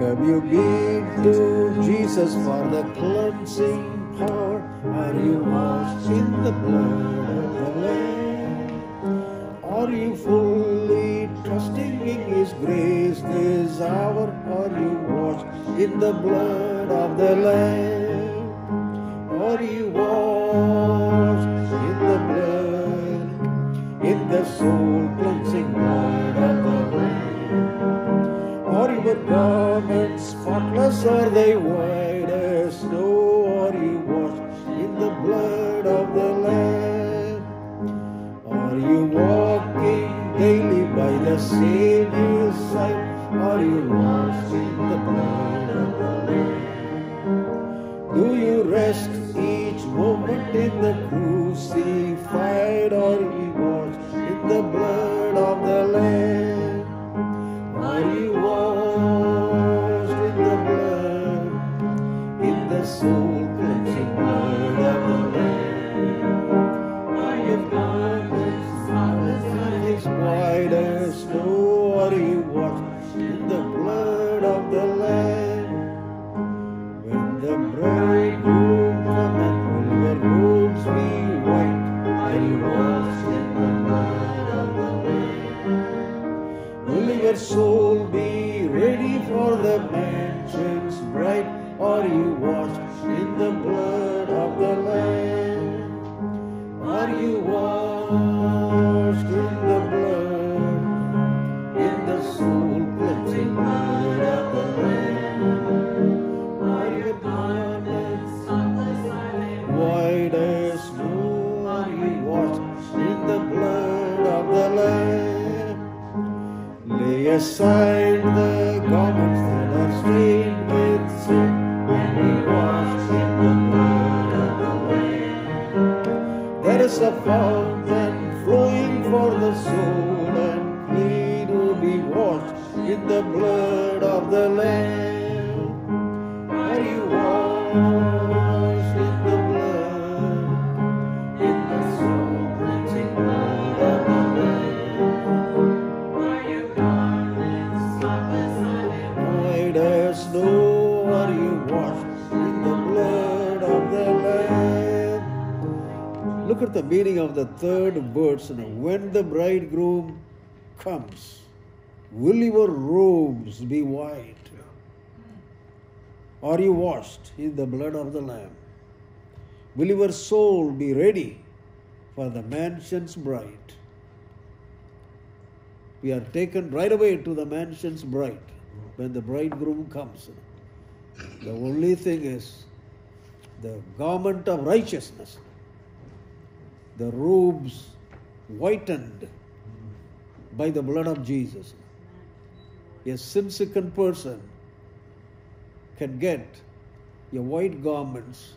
Have you been to Jesus for the cleansing power? Are you washed in the blood of the Lamb? Are you fully trusting in His grace this hour? Are you washed in the blood of the Lamb? Are you washed in the blood, in the soul cleansing blood of the Lamb? Are your garments spotless? Are they white as snow? You washed in the blood of the Lamb? Are you walking daily by the Savior's side? Are you washed in the blood of the Lamb? Do you rest each moment in the crucified? Soul Lay aside the garments that are stained with sin and be washed in the blood of the Lamb. There is a fountain flowing for the soul and clean to be washed in the blood of the Lamb. Look at the meaning of the third verse. When the bridegroom comes, will your robes be white? Are you washed in the blood of the Lamb? Will your soul be ready for the mansion's bride? We are taken right away to the mansion's bride when the bridegroom comes. The only thing is the garment of righteousness, the robes whitened by the blood of Jesus. A sin-sickened person can get a white garments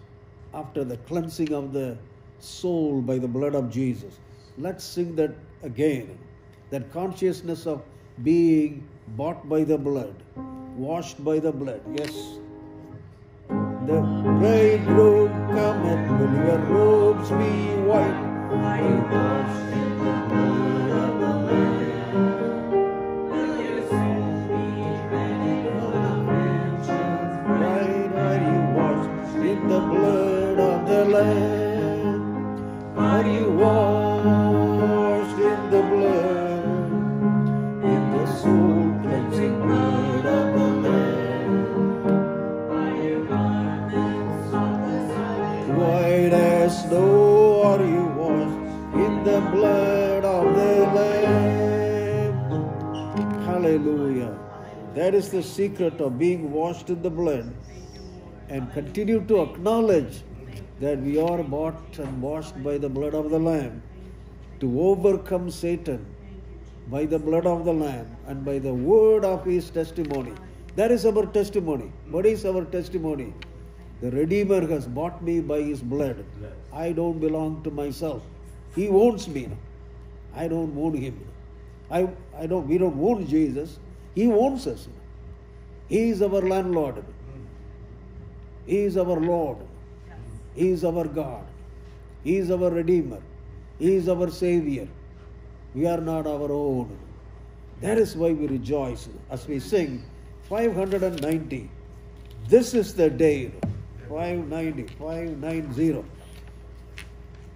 after the cleansing of the soul by the blood of Jesus. Let's sing that again. That consciousness of being bought by the blood, washed by the blood. Yes. The bridegroom cometh, will your robes be white? Are you the blood of the Lamb? Will your soul That is the secret of being washed in the blood and continue to acknowledge that we are bought and washed by the blood of the Lamb to overcome Satan by the blood of the Lamb and by the word of his testimony. That is our testimony. What is our testimony? The Redeemer has bought me by his blood. I don't belong to myself. He owns me. I don't own him. I, I don't, we don't own Jesus. He owns us. He is our landlord. He is our Lord. He is our God. He is our Redeemer. He is our Savior. We are not our own. That is why we rejoice as we sing, 590. This is the day. 590, 590.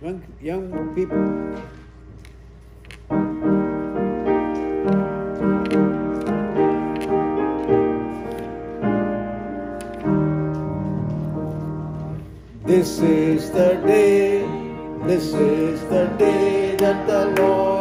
Young, young people. This is the day, this is the day that the Lord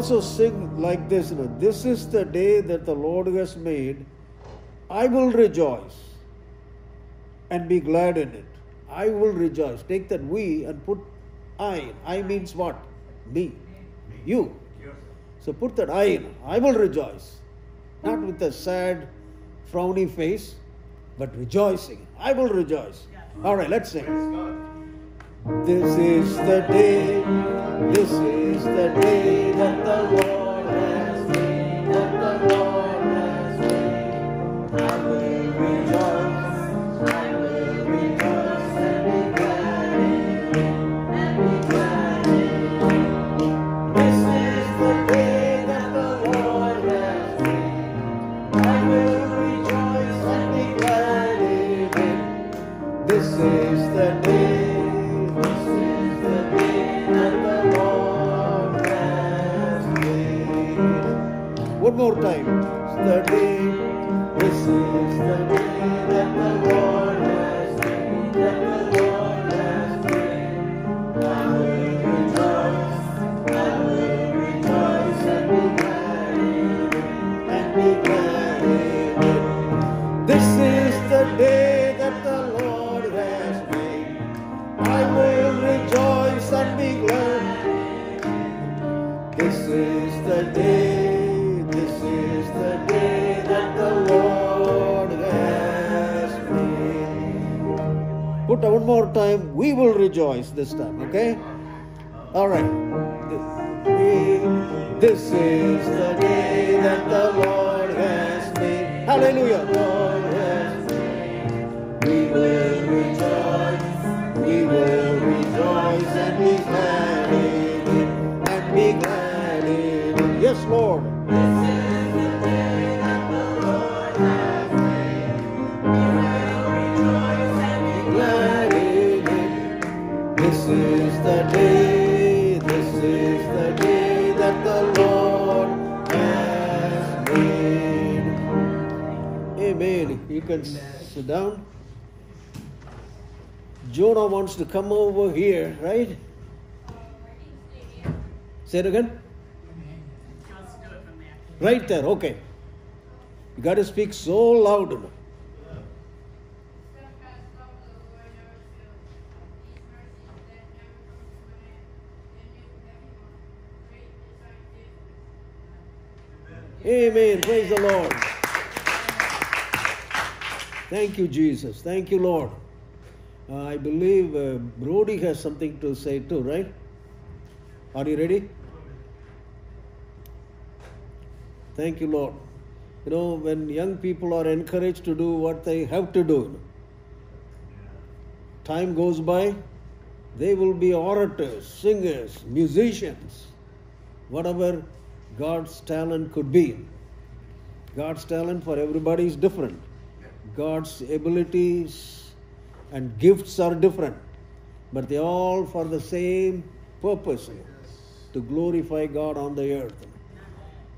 also sing like this, you know, this is the day that the Lord has made. I will rejoice and be glad in it. I will rejoice. Take that we and put I. I means what? Me. You. So put that I in. I will rejoice. Not with a sad, frowny face, but rejoicing. I will rejoice. All right, let's sing. This is the day, this is the day that the Lord one more time, we will rejoice this time, okay? All right. This is the day that the Lord has made. Hallelujah. Lord has made. We will rejoice. We will rejoice and be glad in it. And be glad in it. Yes, Lord. You can sit down. Jonah wants to come over here, right? Say it again. Right there, okay. You got to speak so loud. Amen. Praise the Lord. Thank you, Jesus. Thank you, Lord. Uh, I believe uh, Brody has something to say too, right? Are you ready? Thank you, Lord. You know, when young people are encouraged to do what they have to do, time goes by, they will be orators, singers, musicians, whatever God's talent could be. God's talent for everybody is different. God's abilities and gifts are different. but they all for the same purpose to glorify God on the earth.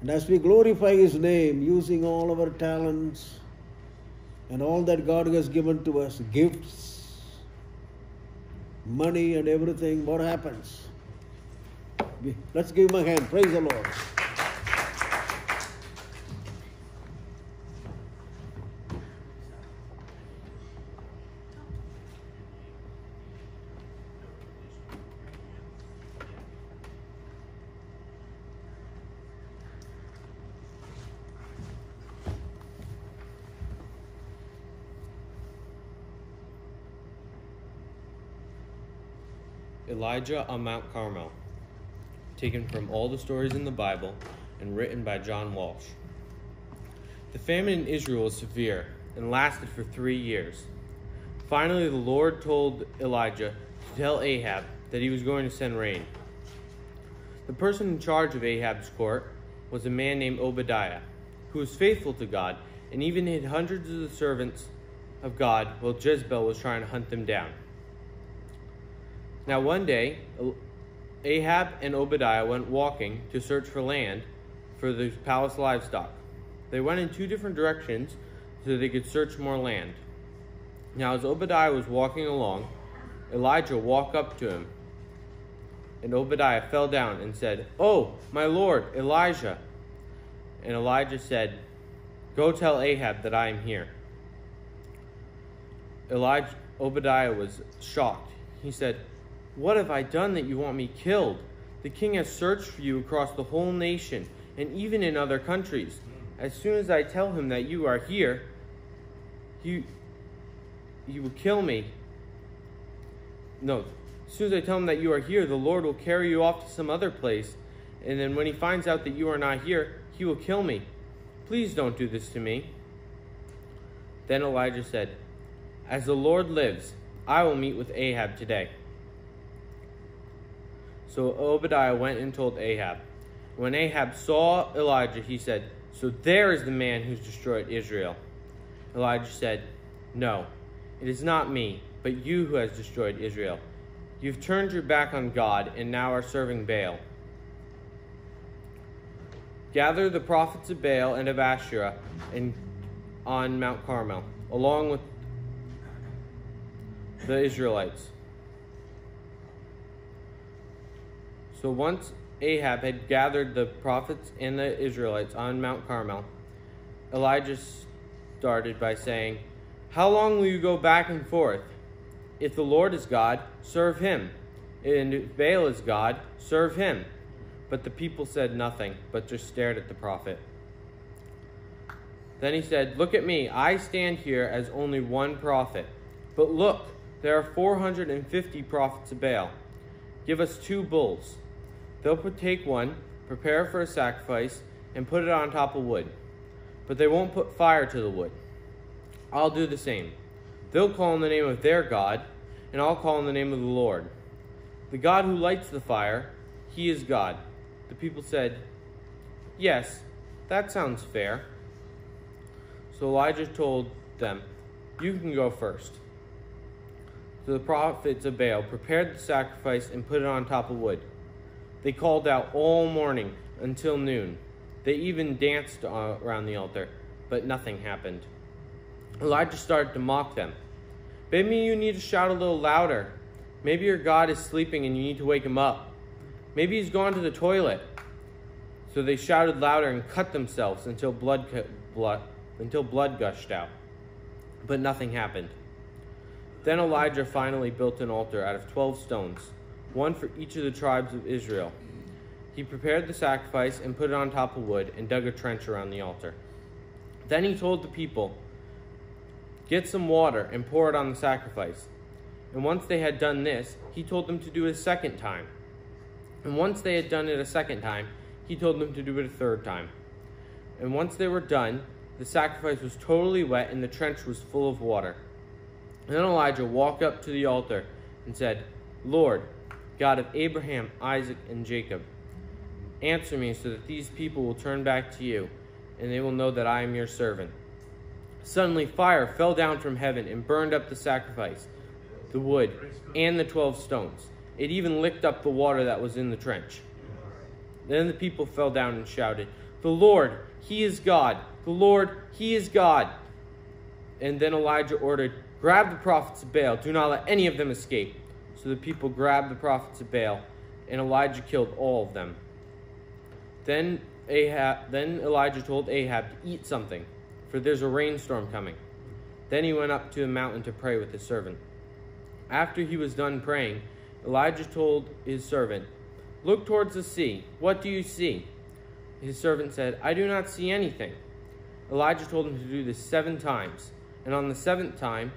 And as we glorify His name using all our talents and all that God has given to us gifts, money, and everything, what happens? Let's give Him a hand. Praise the Lord. Elijah on Mount Carmel, taken from all the stories in the Bible and written by John Walsh. The famine in Israel was severe and lasted for three years. Finally, the Lord told Elijah to tell Ahab that he was going to send rain. The person in charge of Ahab's court was a man named Obadiah, who was faithful to God and even hid hundreds of the servants of God while Jezebel was trying to hunt them down. Now, one day, Ahab and Obadiah went walking to search for land for the palace livestock. They went in two different directions so they could search more land. Now, as Obadiah was walking along, Elijah walked up to him. And Obadiah fell down and said, Oh, my lord, Elijah. And Elijah said, Go tell Ahab that I am here. Elijah, Obadiah was shocked. He said, What have I done that you want me killed? The king has searched for you across the whole nation and even in other countries. As soon as I tell him that you are here, he, he will kill me. No, as soon as I tell him that you are here, the Lord will carry you off to some other place. And then when he finds out that you are not here, he will kill me. Please don't do this to me. Then Elijah said, As the Lord lives, I will meet with Ahab today. So Obadiah went and told Ahab. When Ahab saw Elijah, he said, So there is the man who's destroyed Israel. Elijah said, No, it is not me, but you who has destroyed Israel. You've turned your back on God and now are serving Baal. Gather the prophets of Baal and of Asherah and on Mount Carmel, along with the Israelites. So once Ahab had gathered the prophets and the Israelites on Mount Carmel, Elijah started by saying, How long will you go back and forth? If the Lord is God, serve him. And if Baal is God, serve him. But the people said nothing, but just stared at the prophet. Then he said, Look at me. I stand here as only one prophet. But look, there are 450 prophets of Baal. Give us two bulls. They'll take one, prepare for a sacrifice, and put it on top of wood. But they won't put fire to the wood. I'll do the same. They'll call in the name of their God, and I'll call in the name of the Lord. The God who lights the fire, he is God. The people said, Yes, that sounds fair. So Elijah told them, You can go first. So the prophets of Baal prepared the sacrifice and put it on top of wood. They called out all morning until noon. They even danced around the altar, but nothing happened. Elijah started to mock them. Maybe you need to shout a little louder. Maybe your God is sleeping and you need to wake him up. Maybe he's gone to the toilet. So they shouted louder and cut themselves until blood, blood, until blood gushed out. But nothing happened. Then Elijah finally built an altar out of 12 stones, one for each of the tribes of Israel. He prepared the sacrifice and put it on top of wood and dug a trench around the altar. Then he told the people, Get some water and pour it on the sacrifice. And once they had done this, he told them to do it a second time. And once they had done it a second time, he told them to do it a third time. And once they were done, the sacrifice was totally wet and the trench was full of water. Then Elijah walked up to the altar and said, Lord, God of Abraham, Isaac, and Jacob, answer me so that these people will turn back to you, and they will know that I am your servant. Suddenly fire fell down from heaven and burned up the sacrifice, the wood, and the twelve stones. It even licked up the water that was in the trench. Then the people fell down and shouted, The Lord, He is God! The Lord, He is God! And then Elijah ordered, Grab the prophets of Baal, do not let any of them escape. So the people grabbed the prophets of Baal, and Elijah killed all of them. Then Ahab, then Elijah told Ahab to eat something, for there's a rainstorm coming. Then he went up to a mountain to pray with his servant. After he was done praying, Elijah told his servant, Look towards the sea. What do you see? His servant said, I do not see anything. Elijah told him to do this seven times. And on the seventh time,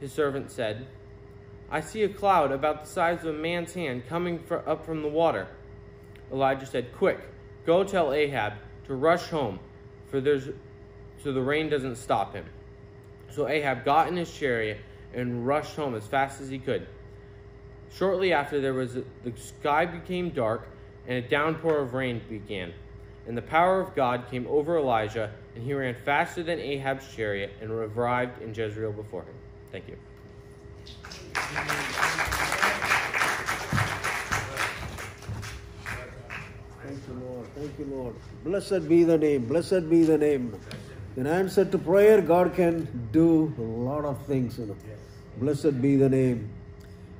his servant said, I see a cloud about the size of a man's hand coming for, up from the water. Elijah said, Quick, go tell Ahab to rush home, for there's so the rain doesn't stop him. So Ahab got in his chariot and rushed home as fast as he could. Shortly after, there was a, the sky became dark, and a downpour of rain began. And the power of God came over Elijah, and he ran faster than Ahab's chariot and arrived in Jezreel before him. Thank you. Thank you, Lord. Thank you, Lord. Blessed be the name. Blessed be the name. In answer to prayer, God can do a lot of things. You know. Blessed be the name.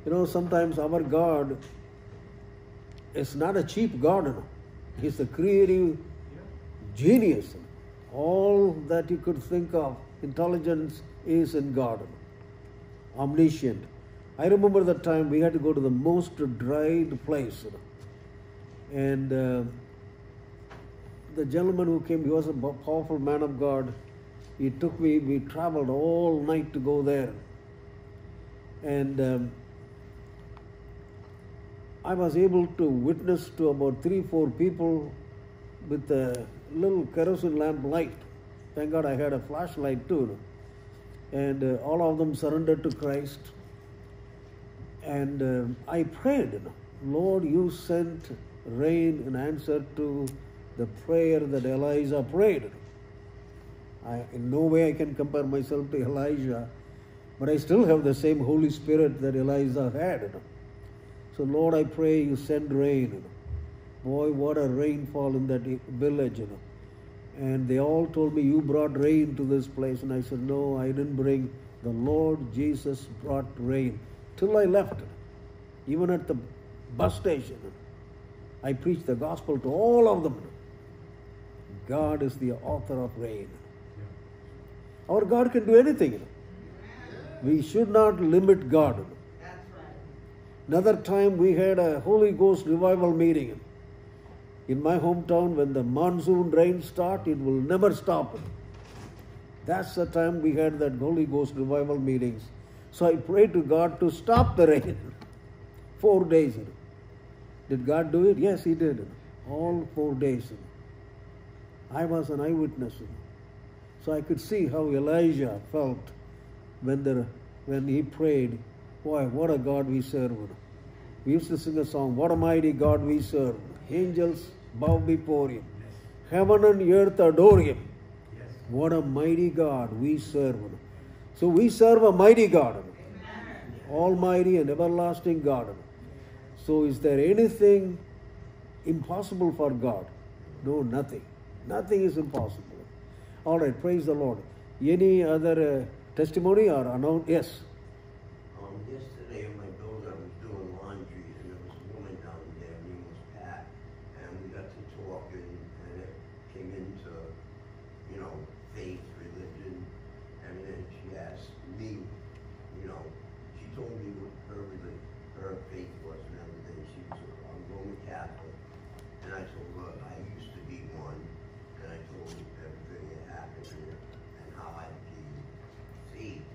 You know, sometimes our God is not a cheap God. You know. He's a creative genius. All that you could think of, intelligence is in God. Omniscient. I remember the time we had to go to the most dried place. You know and uh, the gentleman who came, he was a powerful man of God. He took me, we traveled all night to go there. And um, I was able to witness to about three, four people with a little kerosene lamp light. Thank God I had a flashlight too. And uh, all of them surrendered to Christ. And uh, I prayed, Lord, you sent rain in answer to the prayer that Elijah prayed. I, in no way I can compare myself to Elijah, but I still have the same Holy Spirit that Elijah had. So, Lord, I pray you send rain. Boy, what a rainfall in that village, you know. And they all told me, You brought rain to this place. And I said, No, I didn't bring. The Lord Jesus brought rain. Till I left. Even at the bus station, I preached the gospel to all of them. God is the author of rain. Our God can do anything. We should not limit God. Another time we had a Holy Ghost revival meeting. In my hometown, when the monsoon rains start, it will never stop. That's the time we had that Holy Ghost revival meetings. So I prayed to God to stop the rain. Four days. Did God do it? Yes, He did. All four days. I was an eyewitness. So I could see how Elijah felt when, the, when he prayed. Boy, what a God we serve. We used to sing a song, What a mighty God we serve. Angels bow before Him. Heaven and earth adore Him. What a mighty God we serve. So we serve a mighty God. Almighty and everlasting God. So is there anything impossible for God? No, nothing. Nothing is impossible. All right, praise the Lord. Any other uh, testimony or announce? Yes. Um, yesterday in my building, I was doing laundry, and there was a woman down there, her name was Pat, and we got to talking, and it came into, you know, faith, religion, and then she asked me, you know, she told me what her religion, her faith was and everything. She was a a Roman Catholic, and I told her I used to be one, and I told her everything that happened and, and how I became saved.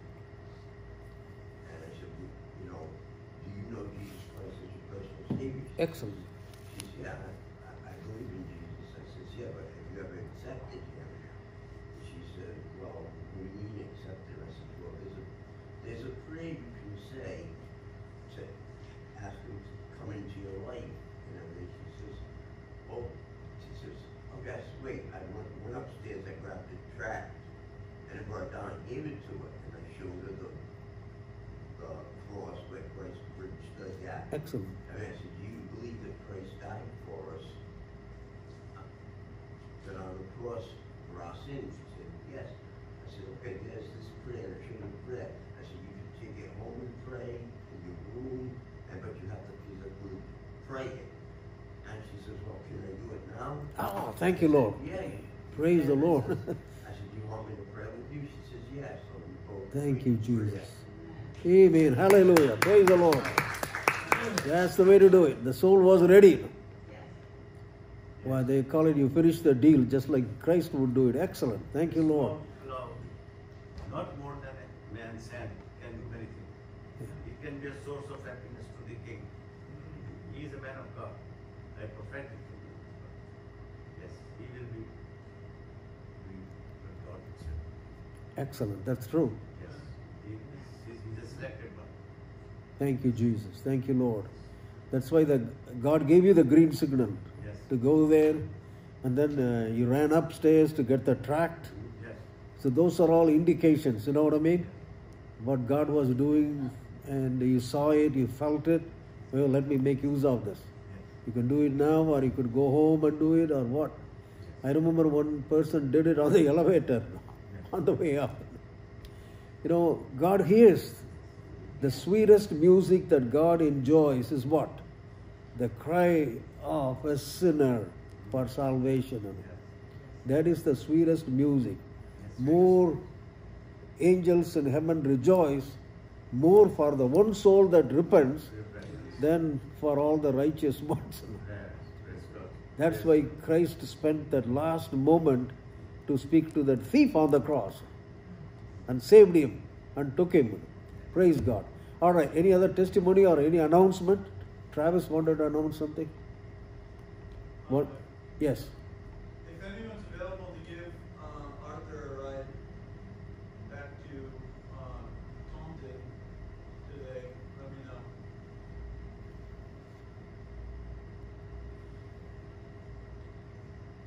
And I said, "Well, you know, do you know Jesus Christ as your personal Savior? Excellent. She said, yeah, I, I- I believe in Jesus. I said, yeah, but have you ever accepted him? And she said, well, what do you mean accepted? I said, well, there's a, there's a prayer you can say to ask him to come into your life and everything. She says, oh, she says, okay, I said, wait, I went, went upstairs, I grabbed the tract and I brought it down and gave it to her and I showed her the, the cross Excellent. And I said, do you believe that Christ died for us? That on the cross for our sins? She said, yes. I said, okay, there's this prayer, the chain prayer. I said, you can take it home and pray in your room, and but you have to physically pray it. And she says, well, can I do it now? Oh, thank you, Lord. Yeah. Praise the Lord. I said, do you want me to pray with you? She says, yes. So Thank you. Jesus. Amen. Hallelujah. Praise the Lord. That's the way to do it. The soul was ready. Why they call it you finish the deal just like Christ would do it. Excellent. Thank you, Lord. Uh, not more than a man's hand can do anything. It can be a source of happiness to the king. He is a man of God. I perfect it to you. Yes, he will be doing what God will say. Excellent. That's true. Yes, he's a selected one. Thank you, Jesus. Thank you, Lord. That's why the God gave you the green signal Yes. to go there, and then uh, you ran upstairs to get the tract. Yes. So those are all indications. You know what I mean? What God was doing, and you saw it, you felt it. Well, let me make use of this. You can do it now, or you could go home and do it, or what? I remember one person did it on the elevator on the way up. You know, God hears the sweetest music that God enjoys is what? The cry of a sinner for salvation. That is the sweetest music. More angels in heaven rejoice more for the one soul that repents than for all the righteous ones. Yes, praise God. That's why Christ spent that last moment to speak to that thief on the cross and saved him and took him. Praise God. All right, any other testimony or any announcement? Travis wanted to announce something? What? Yes. If anyone's available to give uh, Arthur a ride back to uh, Taunton today, let me know.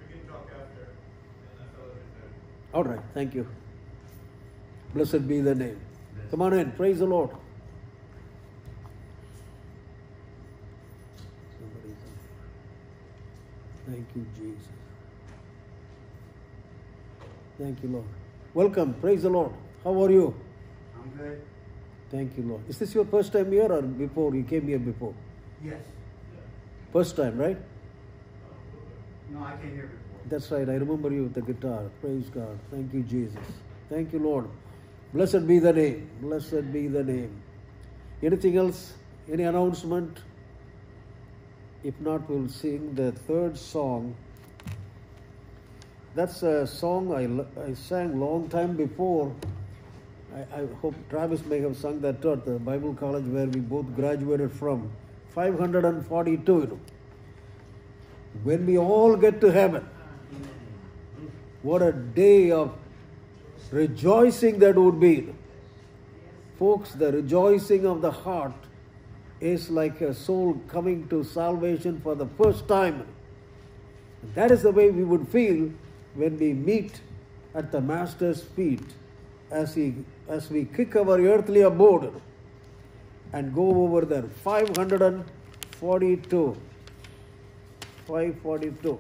We can talk after, and I feel like there. All right, thank you. Blessed be the name. Come on in, praise the Lord. Thank you, Jesus. Thank you, Lord. Welcome, praise the Lord. How are you? I'm good. Thank you, Lord. Is this your first time here or before? You came here before? Yes. First time, right? No, I came here before. That's right. I remember you with the guitar. Praise God. Thank you, Jesus. Thank you, Lord. Blessed be the name. Blessed be the name. Anything else? Any announcement? If not, we'll sing the third song. That's a song I, I sang long time before. I, I hope Travis may have sung that at the Bible college where we both graduated from. 542. you know. When we all get to heaven, what a day of rejoicing that would be. Folks, the rejoicing of the heart is like a soul coming to salvation for the first time. That is the way we would feel when we meet at the Master's feet as, he, as we kick our earthly abode and go over there. 542. 542.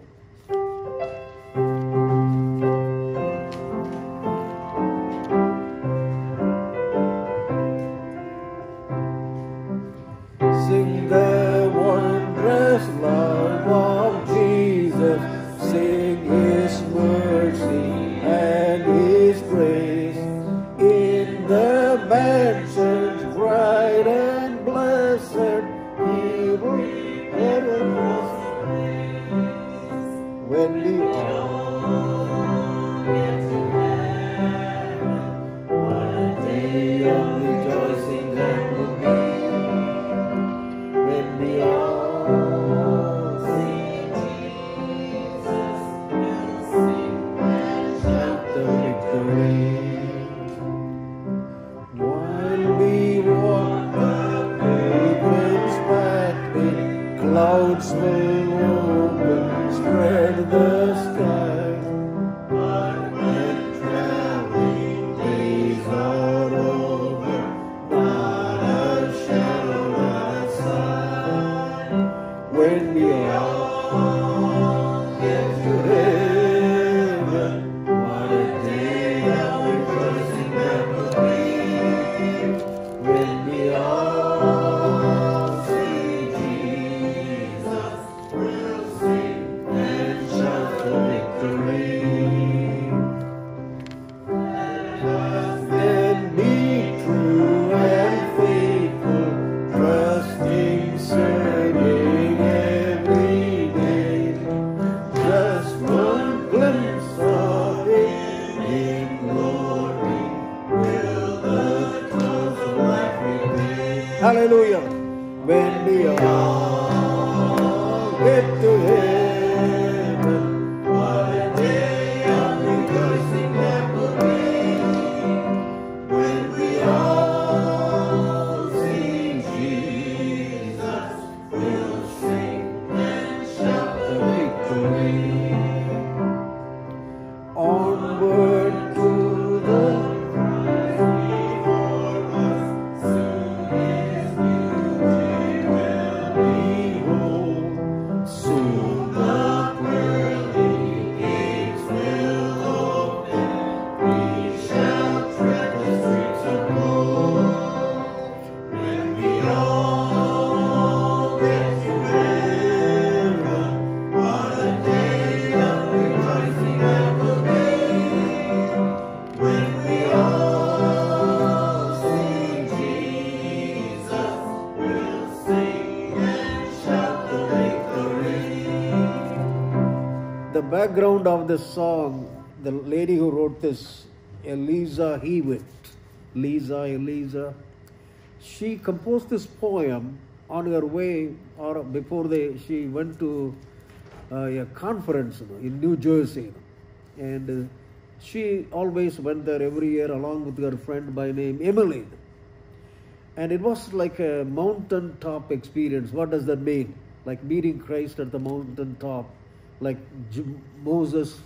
Background of this song, the lady who wrote this, Eliza Hewitt, Lisa, Eliza, she composed this poem on her way or before they, she went to uh, a conference you know, in New Jersey. you know. And uh, she always went there every year along with her friend by name Emily. And it was like a mountain top experience. What does that mean? Like meeting Christ at the mountain top, like Moses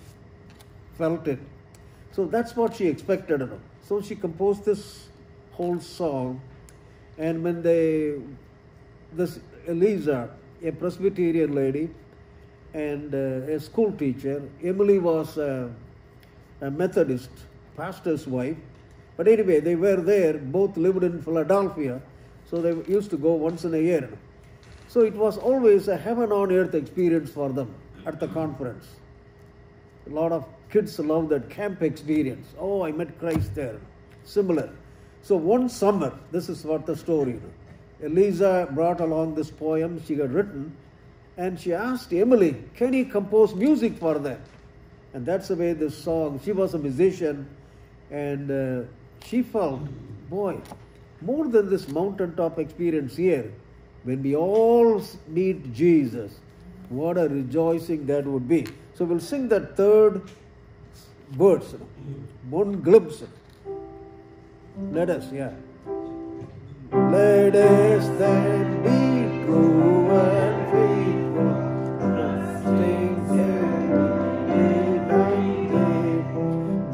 felt it. So that's what she expected. know. So she composed this whole song. And when they, this Eliza, a Presbyterian lady, and uh, a school teacher, Emily was a Methodist pastor's wife. But anyway, they were there, both lived in Philadelphia, so they used to go once in a year. So it was always a heaven on earth experience for them at the conference. A lot of kids love that camp experience. Oh, I met Christ there. Similar. So one summer, this is what the story. You know. Eliza brought along this poem she had written, and she asked Emily, "Can you compose music for them?" And that's the way this song. She was a musician, and uh, she felt, boy, more than this mountaintop experience here, when we all meet Jesus, what a rejoicing that would be. So we'll sing that third verse, one glimpse. Let us, yeah. Let us then be true and faithful,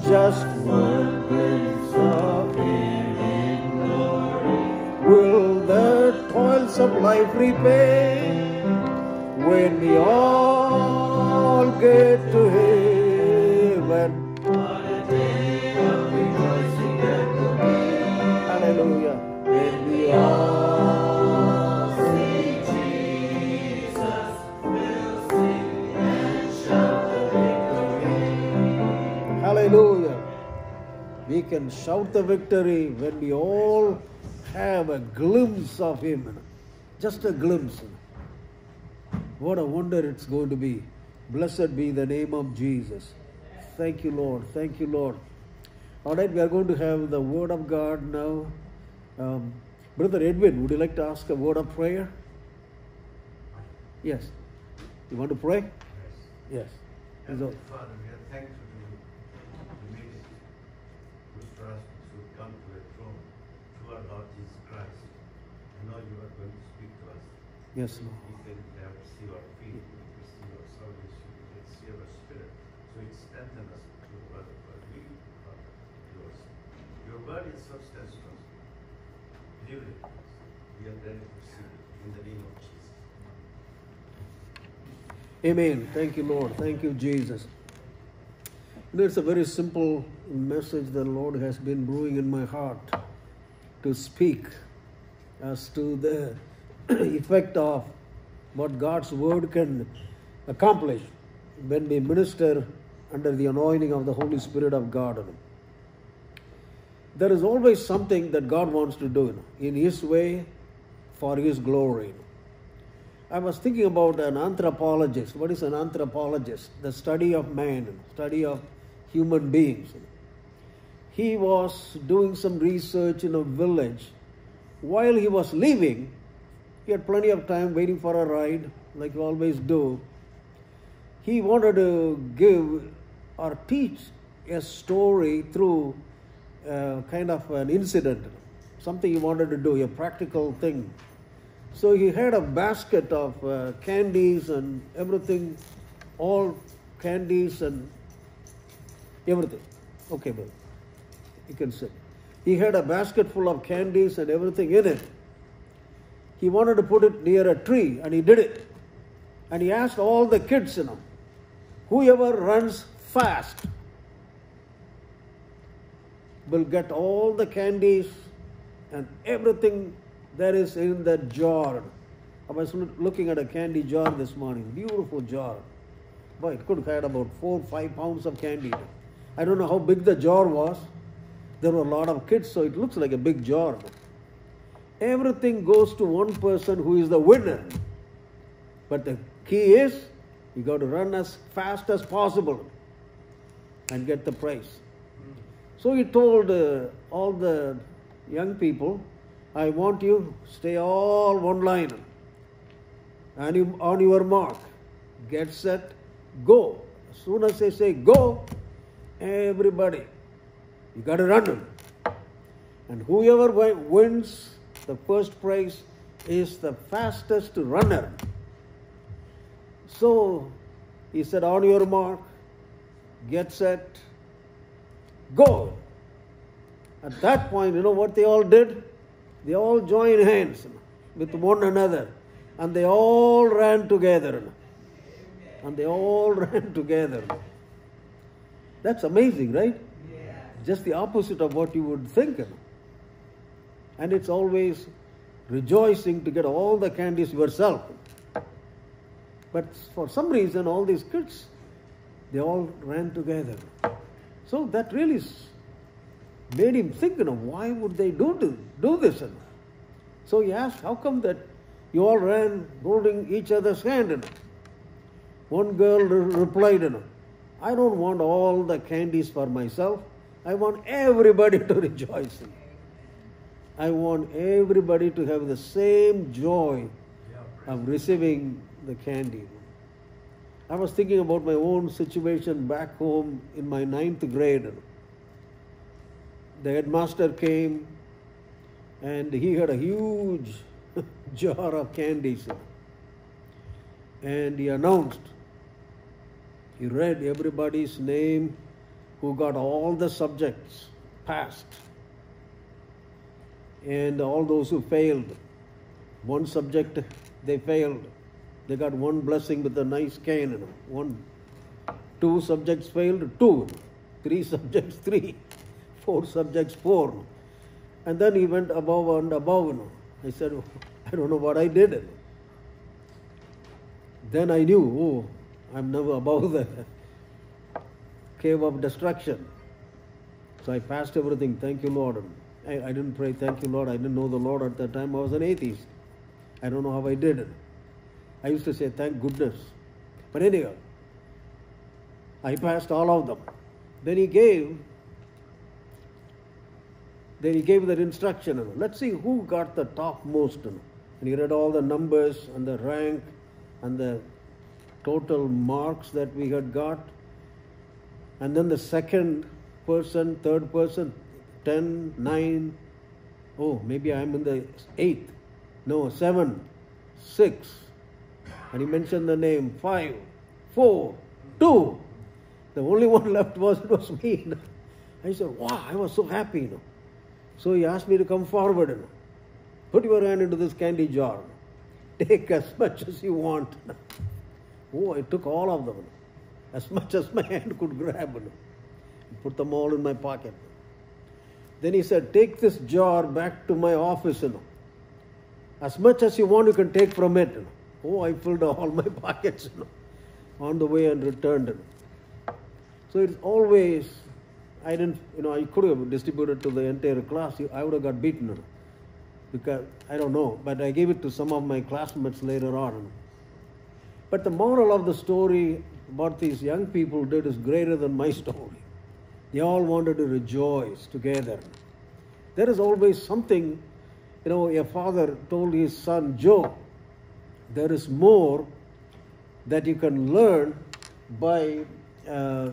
just one glimpse of Him in glory. Will the toils of life repay when we all get to heaven? Hallelujah. When we all see Jesus, we'll sing and shout the victory. Hallelujah. We can shout the victory when we all have a glimpse of Him. Just a glimpse. What a wonder it's going to be. Blessed be the name of Jesus. Thank you, Lord. Thank you, Lord. All right, we are going to have the word of God now. Um, Brother Edwin, would you like to ask a word of prayer? Yes. You want to pray? Yes. And so- Heavenly Father, we are thankful to you to good for us to come to a throne through our Lord Jesus Christ. I know you are going to speak to us. yes, Lord. We can have see our feet, we can see our salvation, we can see our spirit. So it strengthens us to the word of God. We are yours. Your word is substance. Live it. We are ready to it in the name of Jesus. Amen. Thank you, Lord. Thank you, Jesus. It's a very simple message the Lord has been brewing in my heart to speak as to the effect of what God's word can accomplish when we minister under the anointing of the Holy Spirit of God. There is always something that God wants to do you know, in His way for His glory. I was thinking about an anthropologist. What is an anthropologist? The study of man, study of human beings. He was doing some research in a village. While he was leaving, He had plenty of time waiting for a ride, like you always do. He wanted to give or teach a story through uh, kind of an incident, something he wanted to do, a practical thing. So he had a basket of uh, candies and everything, all candies and everything. Okay, Bill, you can sit. He had a basket full of candies and everything in it. He wanted to put it near a tree, and he did it. And he asked all the kids, you know, whoever runs fast will get all the candies and everything that is in that jar. I was looking at a candy jar this morning, beautiful jar. Boy, it could have had about four, five pounds of candy. I don't know how big the jar was. There were a lot of kids, so it looks like a big jar. Everything goes to one person who is the winner. But the key is you got to run as fast as possible and get the prize. So he told uh, all the young people, I want you stay all one line. And you, on your mark, get set, go. As soon as they say go, everybody, you got to run. And whoever wins the first prize is the fastest runner. So he said, on your mark, get set, go. At that point, you know what they all did? They all joined hands with one another and they all ran together. And they all ran together. That's amazing, right? Just the opposite of what you would think. And it's always rejoicing to get all the candies yourself. But for some reason, all these kids, they all ran together. So that really made him think, you know, why would they do, do, do this? So he asked, how come that you all ran holding each other's hand? you know? One girl re- replied, you know, I don't want all the candies for myself. I want everybody to rejoice. I want everybody to have the same joy of receiving the candy. I was thinking about my own situation back home in my ninth grade. The headmaster came and he had a huge jar of candies. And he announced, he read everybody's name who got all the subjects passed and all those who failed. One subject they failed. They got one blessing with a nice cane. you know. One, two subjects failed, two. Three subjects, three. Four subjects, four. And then he went above and above. you know. I said, oh, I don't know what I did. Then I knew, oh, I'm never above the cave of destruction. So I passed everything. Thank you, Lord. I, I didn't pray, thank you, Lord. I didn't know the Lord at that time. I was an atheist. I don't know how I did it. I used to say, thank goodness. But anyhow, I passed all of them. Then he gave, then he gave that instruction. Let's see who got the topmost. And he read all the numbers and the rank and the total marks that we had got. And then the second person, third person, 10, 9, oh, maybe I'm in the eighth. No, 7, 6. And he mentioned the name five, four, two. The only one left was it was me. I said, wow, I was so happy. You know. So he asked me to come forward. You know. Put your hand into this candy jar. Take as much as you want. Oh, I took all of them. As much as my hand could grab. Put them all in my pocket. Then he said, Take this jar back to my office. You know. As much as you want, you can take from it. Oh, I filled all my pockets you know, on the way and returned. You know. So it's always, I didn't, you know, I could have distributed to the entire class. I would have got beaten. You know, because I don't know, but I gave it to some of my classmates later on. But the moral of the story what these young people did is greater than my story. They all wanted to rejoice together. There is always something You know, a father told his son Job, there is more that you can learn by uh,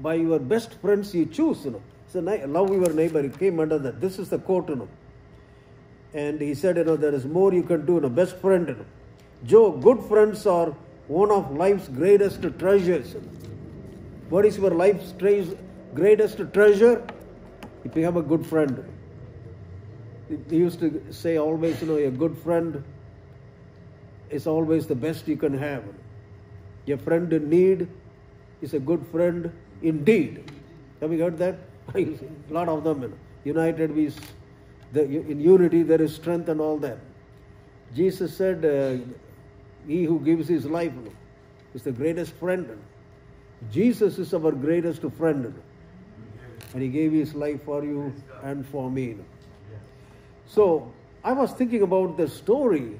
by your best friends you choose. You know, so love your neighbor. It came under that. This is the quote. You know, and he said, you know, there is more you can do. You know, best friend. You know. Joe, good friends are one of life's greatest treasures. What is your life's greatest treasure? If you have a good friend. he used to say always, you know, a good friend is always the best you can have. A friend in need is a good friend indeed. Have you heard that? a lot of them. You know. United, we, the, in unity there is strength and all that. Jesus said, uh, "He who gives his life is the greatest friend." Jesus is our greatest friend, and He gave His life for you and for me. So I was thinking about the story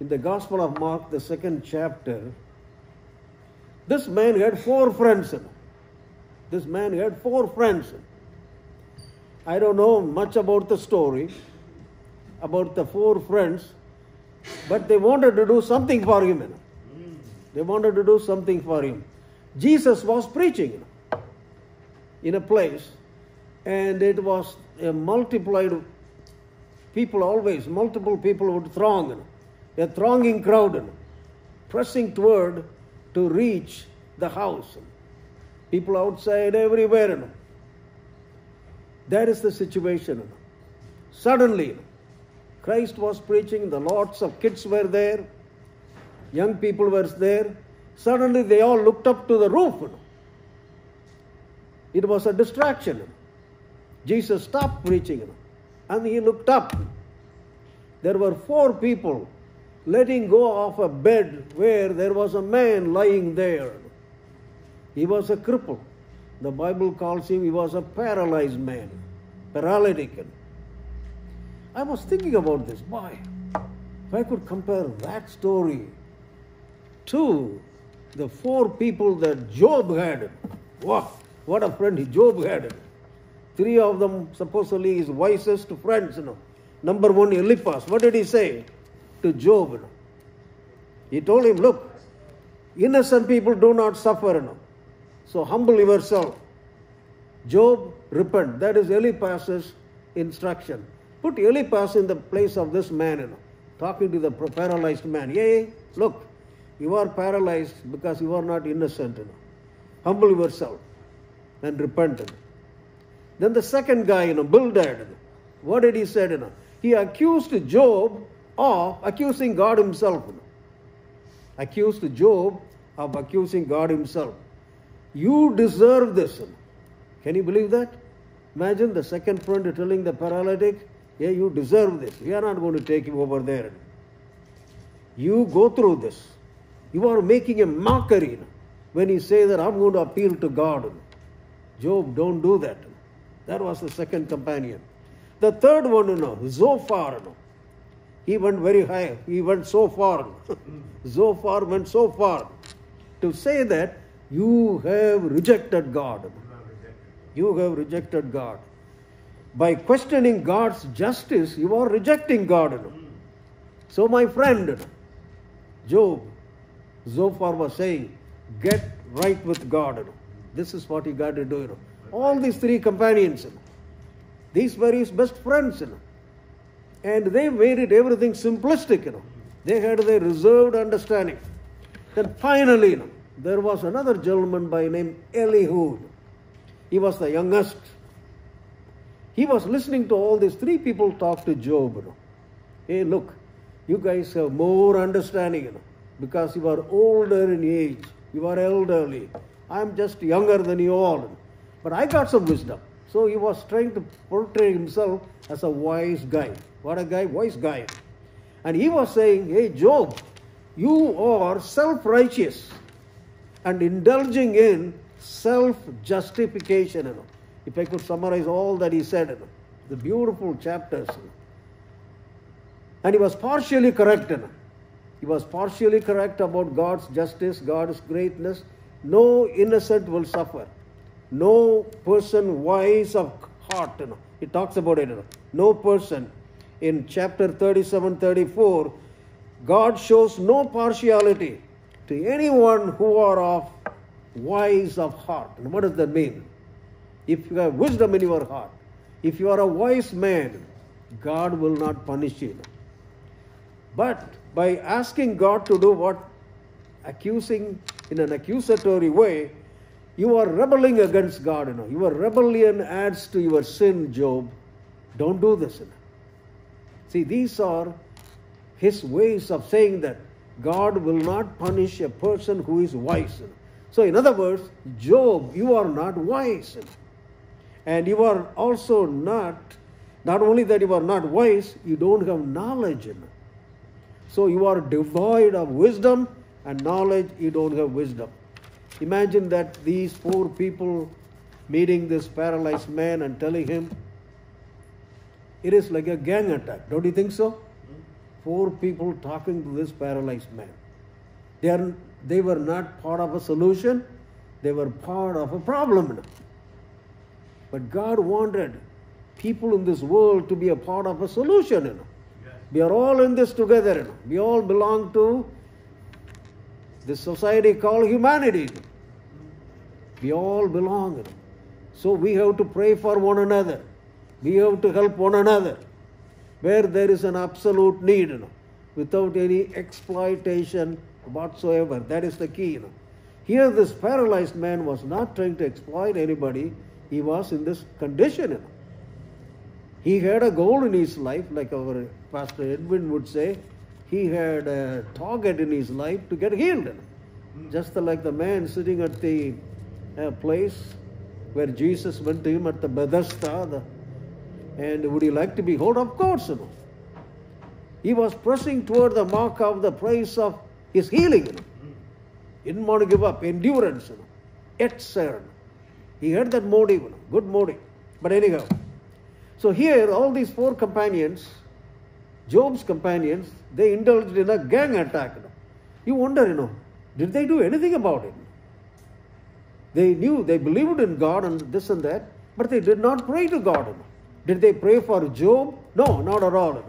in the Gospel of Mark, the second chapter. This man had four friends. This man had four friends. I don't know much about the story, about the four friends, but they wanted to do something for him. They wanted to do something for him. Jesus was preaching in a place, and it was a multiplied people always, multiple people would throng, a thronging crowd, pressing toward to reach the house. People outside everywhere. That is the situation. Suddenly, Christ was preaching, the lots of kids were there, young people were there. Suddenly, they all looked up to the roof. It was a distraction. Jesus stopped preaching and he looked up. There were four people letting go of a bed where there was a man lying there. He was a cripple. The Bible calls him, he was a paralyzed man, paralytic. I was thinking about this. Why? If I could compare that story to the four people that Job had, wow, what a friend Job had. Three of them supposedly his wisest friends, you know. Number one, Eliphaz. What did he say to Job? He told him, Look, innocent people do not suffer. So humble yourself. Job, repent. That is Eliphaz's instruction. Put Eliphaz in the place of this man, talking to the paralyzed man. Yea, look, you are paralyzed because you are not innocent. Humble yourself and repent. Then the second guy, you know, Bildad, what did he say? You know? He accused Job of accusing God himself. Accused Job of accusing God himself. You deserve this. Can you believe that? Imagine the second friend telling the paralytic, Yeah, you deserve this. We are not going to take you over there. You go through this. You are making a mockery when you say that I'm going to appeal to God. Job, don't do that. That was the second companion. The third one, you know, Zophar, you know, he went very high. He went so far. so far went so far to say that you have rejected God. You have rejected God. By questioning God's justice, you are rejecting God. So, my friend, Job, Zophar was saying, get right with God. This is what you got to do. All these three companions, these were his best friends. And they made it everything simplistic, you know. They had their reserved understanding. Then finally, you know, there was another gentleman by name Elihu. He was the youngest. He was listening to all these three people talk to Job. You know. Hey, look, you guys have more understanding, you know, because you are older in age, you are elderly. I'm just younger than you all. But I got some wisdom. So he was trying to portray himself as a wise guy. What a guy, wise guy. And he was saying, Hey, Job, you are self righteous and indulging in self justification. You know. If I could summarize all that he said, you know, the beautiful chapters. you know. And he was partially correct. He was partially correct about God's justice, God's greatness. No innocent will suffer. No person wise of heart. You know. He talks about it. You know. No person in chapter 37 34, God shows no partiality to anyone who are of wise of heart. And what does that mean? If you have wisdom in your heart, if you are a wise man, God will not punish you. But by asking God to do what? Accusing in an accusatory way, you are rebelling against God. You know. Your rebellion adds to your sin, Job. Don't do this. You know. See, these are his ways of saying that God will not punish a person who is wise. So, in other words, Job, you are not wise. And you are also not, not only that you are not wise, you don't have knowledge. So you are devoid of wisdom and knowledge, you don't have wisdom. Imagine that these four people meeting this paralyzed man and telling him, it is like a gang attack. Don't you think so? Four people talking to this paralyzed man. They, are, they were not part of a solution, they were part of a problem. But God wanted people in this world to be a part of a solution. You know. We are all in this together. You know. We all belong to this society called humanity. We all belong. You know. So we have to pray for one another. We have to help one another where there is an absolute need, you know, without any exploitation whatsoever. That is the key. You know. Here, this paralyzed man was not trying to exploit anybody. He was in this condition. You know. He had a goal in his life, like our Pastor Edwin would say. He had a target in his life to get healed. You know. Just like the man sitting at the uh, place where Jesus went to him at the Bethesda. The, and would he like to be healed? Of course, you know. He was pressing toward the mark of the price of his healing. You know. Didn't want to give up. Endurance, you know. Etc. He had that motive, you know, good motive. But anyhow, so here all these four companions, Job's companions, they indulged in a gang attack. You, know. you wonder, you know, did they do anything about it? They knew, they believed in God and this and that, but they did not pray to God. You know. Did they pray for Job? No, not at all.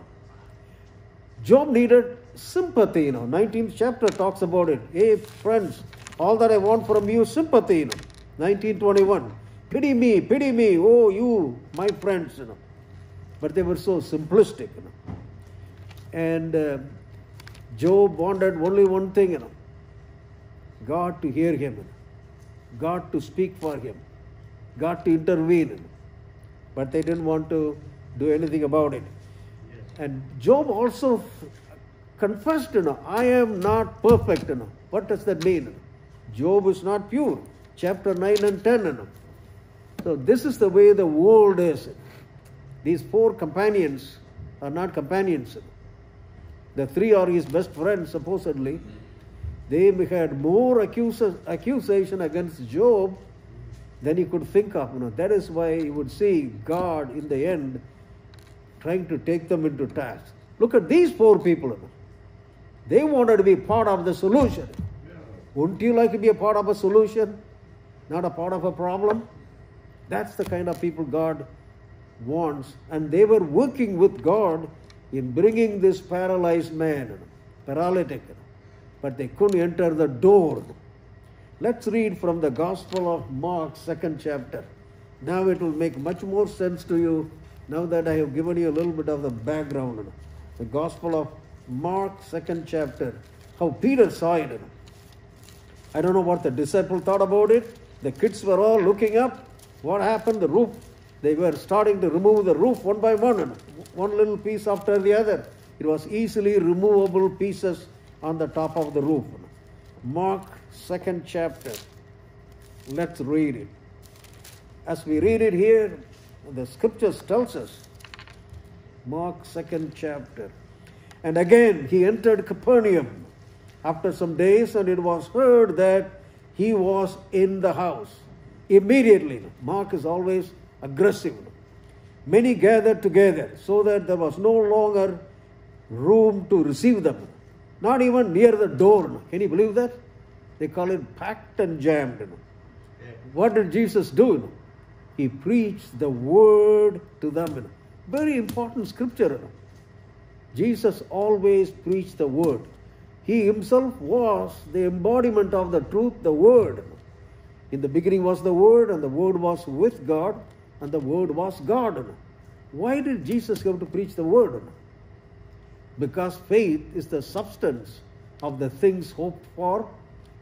Job needed sympathy, you know. 19th chapter talks about it. Hey, friends, all that I want from you sympathy, you know. 1921. Pity me, pity me, oh, you, my friends, you know. But they were so simplistic, you know. And uh, Job wanted only one thing, you know God to hear him, you know. God to speak for him, God to intervene. You know. But they didn't want to do anything about it. And Job also confessed, you know, I am not perfect, you know. What does that mean? Job is not pure. Chapter 9 and 10, you know. So this is the way the world is. These four companions are not companions. The three are his best friends, supposedly. They had more accusa- accusation against Job than he could think of. You know, that is why you would see God in the end trying to take them into task. Look at these four people. They wanted to be part of the solution. Wouldn't you like to be a part of a solution? Not a part of a problem? That's the kind of people God wants. And they were working with God in bringing this paralyzed man, paralytic, but they couldn't enter the door. Let's read from the Gospel of Mark, second chapter. Now it will make much more sense to you now that I have given you a little bit of the background. The Gospel of Mark, second chapter, how Peter saw it. I don't know what the disciple thought about it. The kids were all looking up. What happened? The roof. They were starting to remove the roof one by one, one little piece after the other. It was easily removable pieces on the top of the roof. Mark, second chapter. Let's read it. As we read it here, the scriptures tells us. Mark, second chapter. And again he entered Capernaum after some days, and it was heard that he was in the house. Immediately, Mark is always aggressive. Many gathered together so that there was no longer room to receive them. Not even near the door. Can you believe that? They call it packed and jammed. What did Jesus do? He preached the word to them. Very important scripture. Jesus always preached the word. He himself was the embodiment of the truth, the word. In the beginning was the word, and the word was with God, and the word was God. Why did Jesus come to preach the word? Because faith is the substance of the things hoped for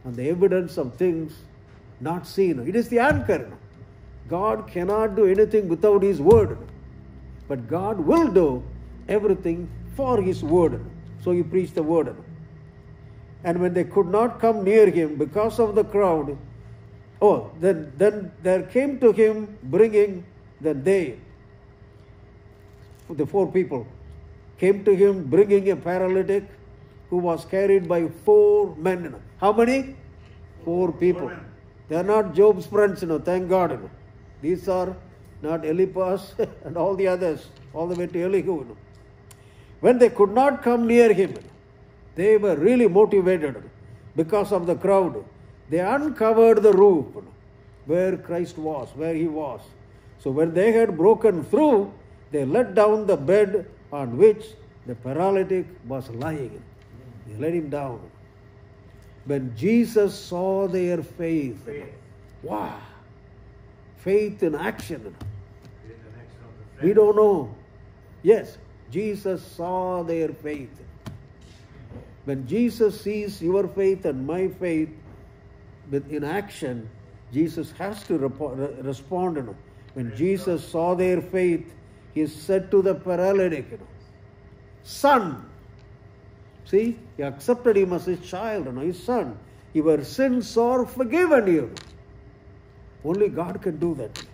and the evidence of things not seen. It is the anchor. God cannot do anything without His word, but God will do everything for His word. So He preached the word. And when they could not come near Him because of the crowd, oh, then, then there came to Him bringing, then they, the four people, came to Him bringing a paralytic who was carried by four men. How many? Four people. They are not Job's friends, you know, thank God. You know. These are not Eliphaz and all the others, all the way to Elihu. You know. When they could not come near him, they were really motivated because of the crowd. They uncovered the roof where Christ was, where he was. So when they had broken through, they let down the bed on which the paralytic was lying. They let him down. When Jesus saw their faith, Faith. wow, faith in action. Faith and action We don't know. Yes, Jesus saw their faith. When Jesus sees your faith and my faith with in action, Jesus has to re- respond. You know. When Jesus saw their faith, he said to the paralytic, you know, Son, see, he accepted him as his child, and his son. Your sins are forgiven you. Only God can do that.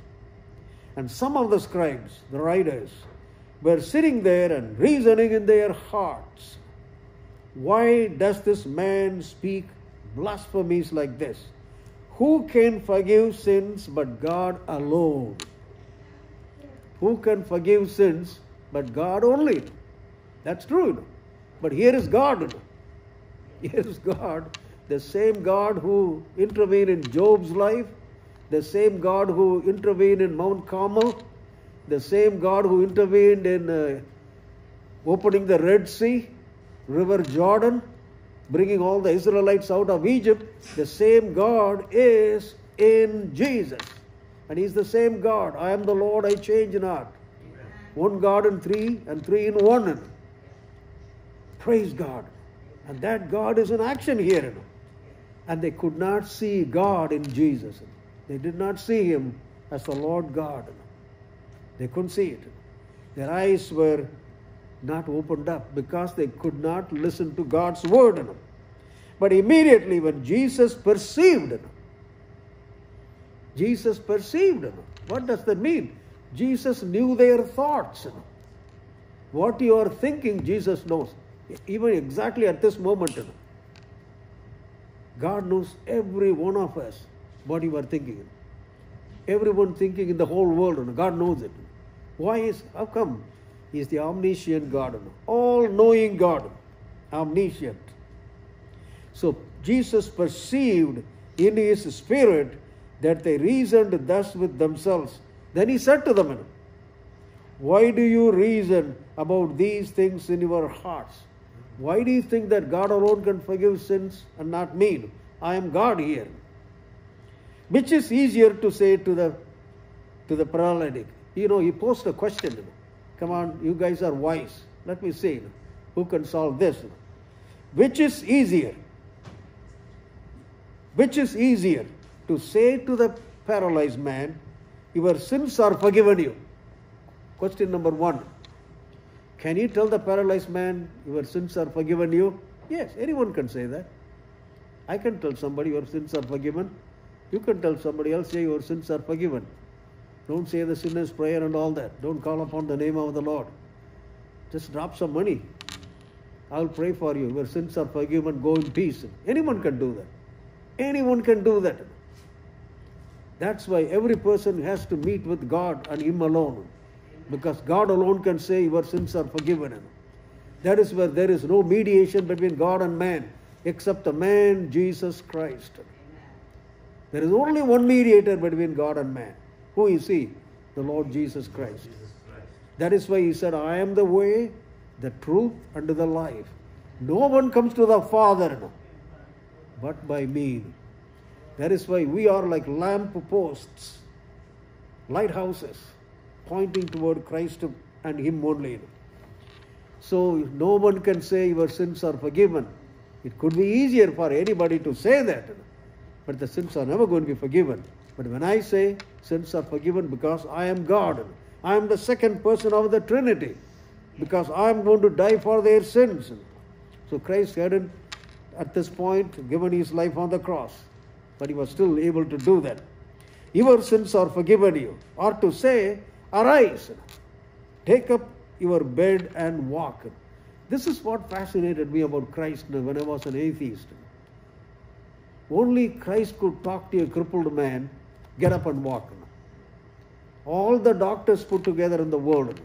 And some of the scribes, the writers, were sitting there and reasoning in their hearts why does this man speak blasphemies like this? Who can forgive sins but God alone? Who can forgive sins but God only? That's true. But here is God. Here is God, the same God who intervened in Job's life, the same God who intervened in Mount Carmel, the same God who intervened in uh, opening the Red Sea, River Jordan, bringing all the Israelites out of Egypt. The same God is in Jesus. And He's the same God. I am the Lord, I change not. One God in three, and three in one. Praise God. And that God is in action here. And they could not see God in Jesus. They did not see Him as the Lord God. They couldn't see it. Their eyes were not opened up because they could not listen to God's word. But immediately when Jesus perceived, Jesus perceived. What does that mean? Jesus knew their thoughts. What you are thinking, Jesus knows. Even exactly at this moment. God knows every one of us what you are thinking. Everyone thinking in the whole world, God knows it. Why is how come? He is the omniscient God, all knowing God, omniscient. So Jesus perceived in his spirit that they reasoned thus with themselves. Then he said to them, Why do you reason about these things in your hearts? Why do you think that God alone can forgive sins and not me? I am God here. Which is easier to say to the to the paralytic? You know, he posed a question. Come on, you guys are wise. Let me see. Who can solve this? Which is easier? Which is easier to say to the paralyzed man, Your sins are forgiven you? Question number one. Can you tell the paralyzed man, Your sins are forgiven you? Yes, anyone can say that. I can tell somebody, Your sins are forgiven. You can tell somebody else, say, Your sins are forgiven. Don't say the sinner's prayer and all that. Don't call upon the name of the Lord. Just drop some money. I'll pray for you. Your sins are forgiven. Go in peace. Anyone can do that. Anyone can do that. That's why every person has to meet with God and Him alone. Because God alone can say, Your sins are forgiven. That is where there is no mediation between God and man except the man Jesus Christ. There is only one mediator between God and man. Who is he? The Lord Jesus Christ. Jesus Christ. That is why he said, I am the way, the truth, and the life. No one comes to the Father but by me. That is why we are like lamp posts, lighthouses, pointing toward Christ and Him only. So no one can say your sins are forgiven. It could be easier for anybody to say that, but the sins are never going to be forgiven. But when I say sins are forgiven because I am God, I am the second person of the Trinity, because I am going to die for their sins. So Christ hadn't, at this point, given his life on the cross, but he was still able to do that. Your sins are forgiven you. Or to say, arise, take up your bed and walk. This is what fascinated me about Christ when I was an atheist. Only Christ could talk to a crippled man, get up and walk. All the doctors put together in the world,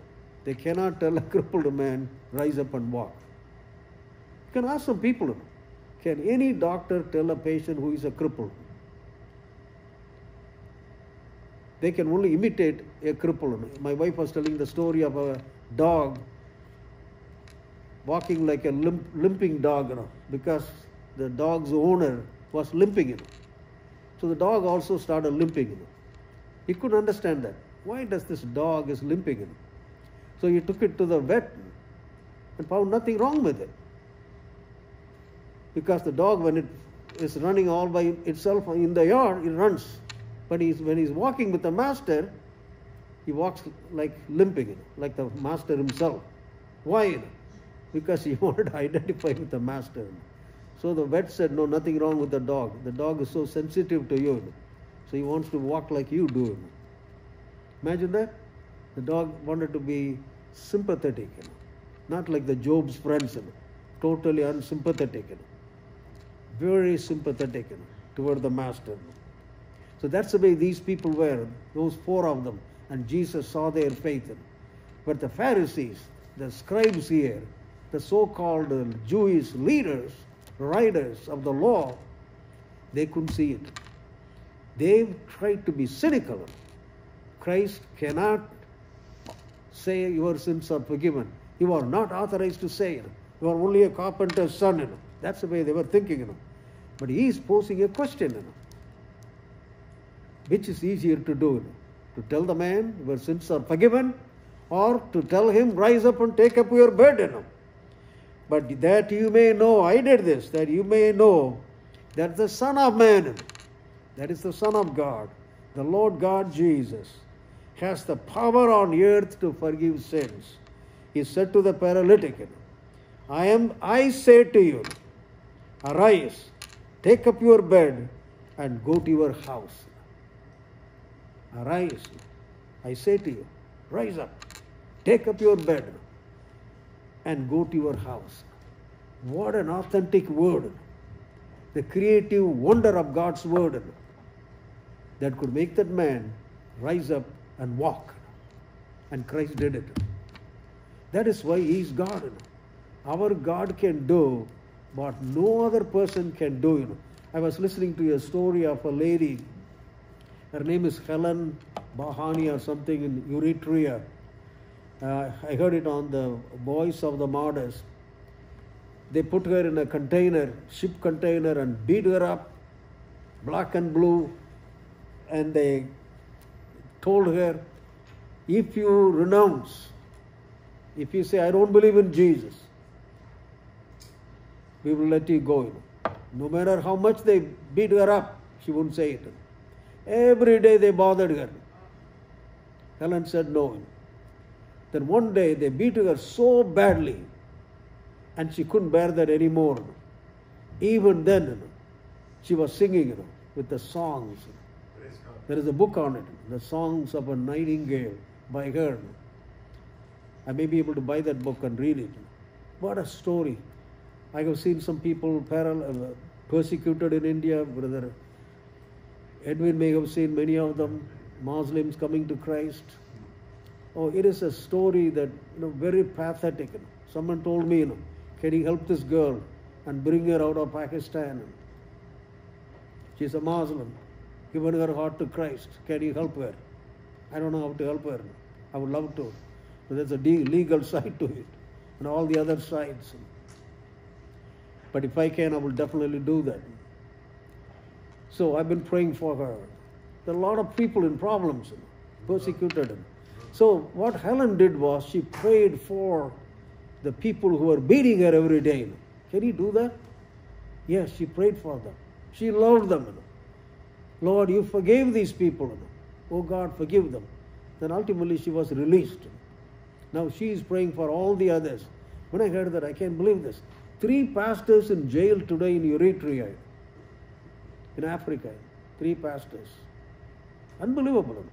they cannot tell a crippled man, rise up and walk. You can ask some people, can any doctor tell a patient who is a cripple? They can only imitate a cripple. My wife was telling the story of a dog walking like a limp, limping dog, you know, because the dog's owner was limping. You know. So the dog also started limping. You know. He couldn't understand that. Why does this dog is limping? You know? So he took it to the vet and found nothing wrong with it. Because the dog, when it is running all by itself in the yard, it runs. But he's, when he's walking with the master, he walks like limping, you know, like the master himself. Why? You know? Because he wanted to identify with the master. So the vet said, No, nothing wrong with the dog. The dog is so sensitive to you. So he wants to walk like you do. Imagine that? The dog wanted to be sympathetic, you know, not like the Job's friends, you know, totally unsympathetic, you know, very sympathetic you know, toward the master. So that's the way these people were, those four of them, and Jesus saw their faith. But the Pharisees, the scribes here, the so-called uh, Jewish leaders, writers of the law, they couldn't see it. They tried to be cynical. Christ cannot say your sins are forgiven. You are not authorized to say it. You are only a carpenter's son. You know. That's the way they were thinking. You know. But he is posing a question. You know. Which is easier to do? To tell the man your sins are forgiven or to tell him rise up and take up your bed. But that you may know, I did this, that you may know that the Son of Man, that is the Son of God, the Lord God Jesus, has the power on earth to forgive sins. He said to the paralytic, I am I say to you, arise, take up your bed, and go to your house. Arise, I say to you, rise up, take up your bed, and go to your house. What an authentic word. The creative wonder of God's word that could make that man rise up and walk. And Christ did it. That is why He is God. Our God can do what no other person can do. You know. I was listening to a story of a lady. Her name is Helen Bahani or something in Eritrea. Uh, I heard it on the Voice of the Martyrs. They put her in a container, ship container, and beat her up, black and blue, and they told her, if you renounce, if you say, I don't believe in Jesus, we will let you go. No matter how much they beat her up, she wouldn't say it. Every day they bothered her. Helen said no. Then one day they beat her so badly, and she couldn't bear that anymore. Even then, she was singing with the songs. There is a book on it, The Songs of a Nightingale by her. I may be able to buy that book and read it. What a story. I have seen some people paral- uh, persecuted in India. Brother Edwin may have seen many of them, Muslims coming to Christ. Oh, it is a story that, you know, very pathetic. Someone told me, you know, can you help this girl and bring her out of Pakistan? She's a Muslim, given her heart to Christ. Can you help her? I don't know how to help her. I would love to. But there's a legal side to it. and all the other sides. But if I can, I will definitely do that. So I've been praying for her. There are a lot of people in problems, persecuted. them. So what Helen did was she prayed for the people who were beating her every day. Can you do that? Yes, she prayed for them. She loved them. Lord, you forgave these people. Oh God, forgive them. Then ultimately she was released. Now she is praying for all the others. When I heard that, I can't believe this. Three pastors in jail today in Eritrea, in Africa. Three pastors. Unbelievable.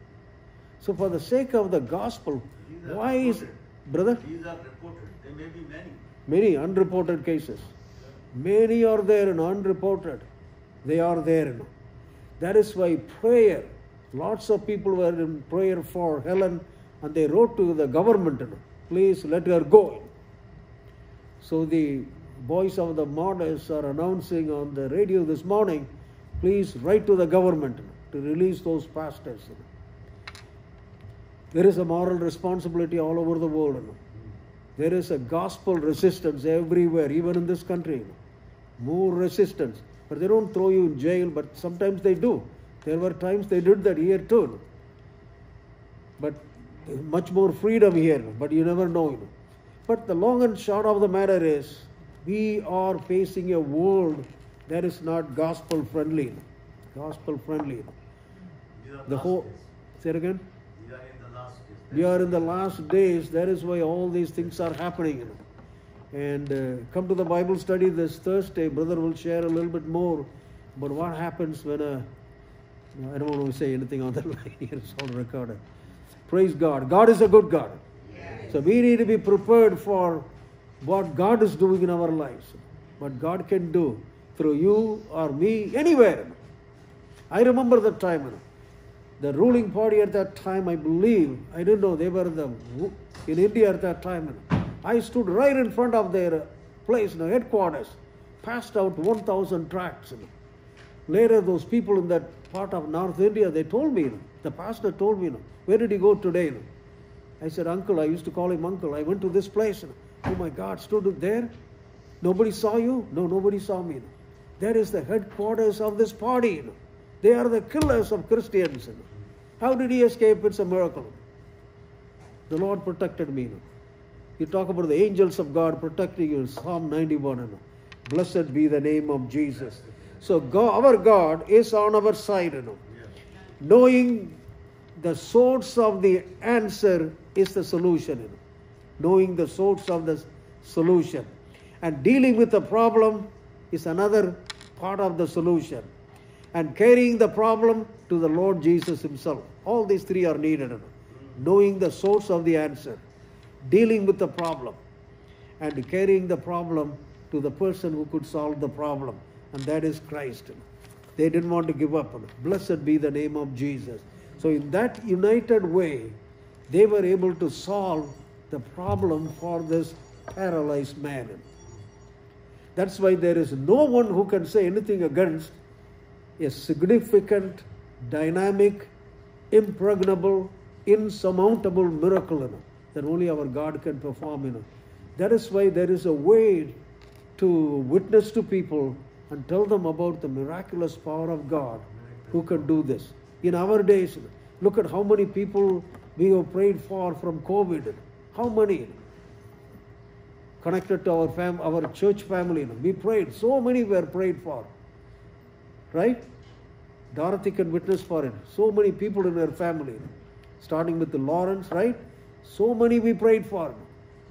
So, for the sake of the gospel, why is, reported. brother? These are reported. There may be many. Many unreported cases. Many are there and unreported. They are there. That is why prayer, lots of people were in prayer for Helen and they wrote to the government, please let her go. So the voice of the martyrs are announcing on the radio this morning, please write to the government to release those pastors. There is a moral responsibility all over the world. There is a gospel resistance everywhere, even in this country. More resistance. But they don't throw you in jail, but sometimes they do. There were times they did that here too. But much more freedom here, but you never know. But the long and short of the matter is, we are facing a world that is not gospel friendly. Gospel friendly. These are The last whole. days. Say it again. These are in the last days. We are in the last days. That is why all these things are happening. And uh, come to the Bible study this Thursday. Brother will share a little bit more But what happens when a. no, I don't want to say anything on that line here. It's all recorded. Praise God. God is a good God. So we need to be prepared for what God is doing in our lives. What God can do through you or me anywhere. I remember that time. The ruling party at that time, I believe, I didn't know they were the in India at that time. I stood right in front of their place, you know, headquarters, passed out 1,000 tracts. you know. Later, those people in that part of North India, they told me, you know, the pastor told me, where did he go today? I said, Uncle, I used to call him Uncle. I went to this place. Oh my God, stood there. Nobody saw you? No, nobody saw me. That is the headquarters of this party. you know. They are the killers of Christians. you know. How did he escape? It's a miracle. The Lord protected me. you know. You talk about the angels of God protecting you. in Psalm 91. you know. Blessed be the name of Jesus. So God, our God is on our side. You know. Knowing the source of the answer is the solution. You know. Knowing the source of the solution. And dealing with the problem is another part of the solution. And carrying the problem to the Lord Jesus Himself. All these three are needed. Knowing the source of the answer, dealing with the problem, and carrying the problem to the person who could solve the problem, and that is Christ. They didn't want to give up. Blessed be the name of Jesus. So, in that united way, they were able to solve the problem for this paralyzed man. That's why there is no one who can say anything against a significant, dynamic, impregnable, insurmountable miracle you know, that only our God can perform. You know. That is why there is a way to witness to people and tell them about the miraculous power of God who can do this. In our days, look at how many people we have prayed for from COVID. How many? Connected to our fam- our church family. We prayed. So many were prayed for. Right? Dorothy can witness for it. So many people in her family, starting with the Lawrence, right? So many we prayed for.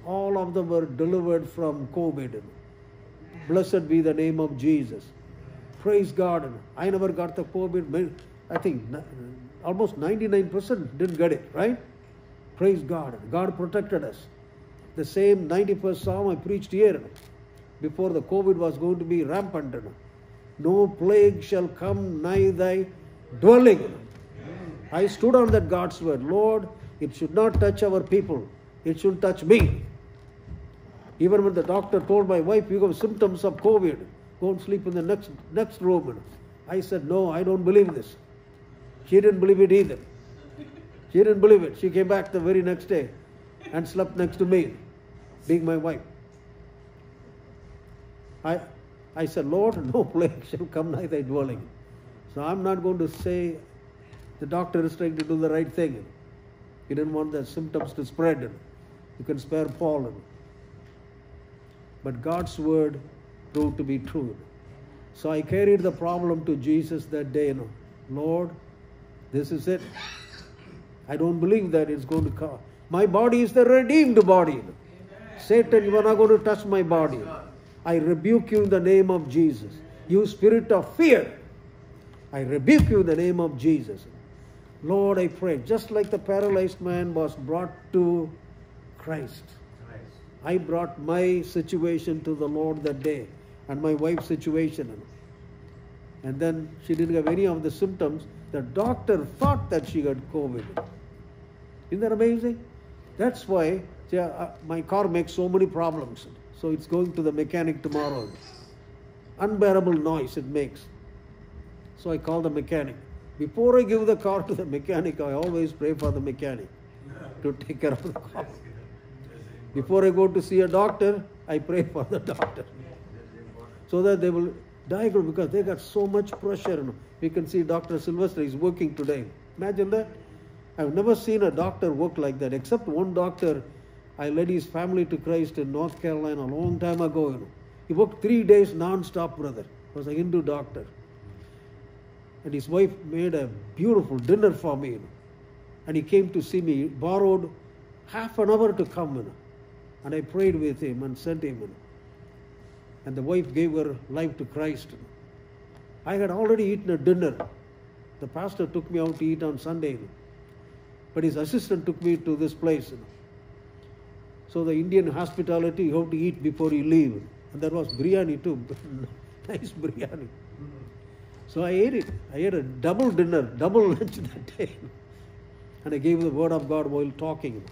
All of them were delivered from COVID. Blessed be the name of Jesus. Praise God. I never got the COVID. I think almost 99% didn't get it, right? Praise God. God protected us. The same 91st Psalm I preached here before the COVID was going to be rampant. No plague shall come nigh thy dwelling. I stood on that God's word. Lord, it should not touch our people. It should touch me. Even when the doctor told my wife, you have symptoms of COVID, go and sleep in the next next room. I said, No, I don't believe this. She didn't believe it either. She didn't believe it. She came back the very next day and slept next to me. Being my wife. I, I said, Lord, no plague shall come nigh thy dwelling. So I'm not going to say the doctor is trying to do the right thing. He didn't want the symptoms to spread. You can spare Paul. But God's word proved to be true. So I carried the problem to Jesus that day. Know, Lord, this is it. I don't believe that it's going to come. My body is the redeemed body. Satan, you are not going to touch my body. I rebuke you in the name of Jesus. You spirit of fear, I rebuke you in the name of Jesus. Lord, I pray, just like the paralyzed man was brought to Christ. I brought my situation to the Lord that day and my wife's situation. And then she didn't have any of the symptoms. The doctor thought that she got COVID. Isn't that amazing? That's why Uh, my car makes so many problems. So it's going to the mechanic tomorrow. Unbearable noise it makes. So I call the mechanic. Before I give the car to the mechanic, I always pray for the mechanic to take care of the car. Before I go to see a doctor, I pray for the doctor. So that they will diagnose because they got so much pressure. We can see Dr. Sylvester is working today. Imagine that. I've never seen a doctor work like that, except one doctor. I led his family to Christ in North Carolina a long time ago. You know. He worked three days non-stop, brother. He was a Hindu doctor. And his wife made a beautiful dinner for me. You know. And he came to see me, borrowed half an hour to come. You know. And I prayed with him and sent him. You know. And the wife gave her life to Christ. you know. I had already eaten a dinner. The pastor took me out to eat on Sunday. you know. But his assistant took me to this place. You know. So the Indian hospitality, you have to eat before you leave. And there was biryani too. nice biryani. So I ate it. I ate a double dinner, double lunch that day. And I gave the word of God while talking.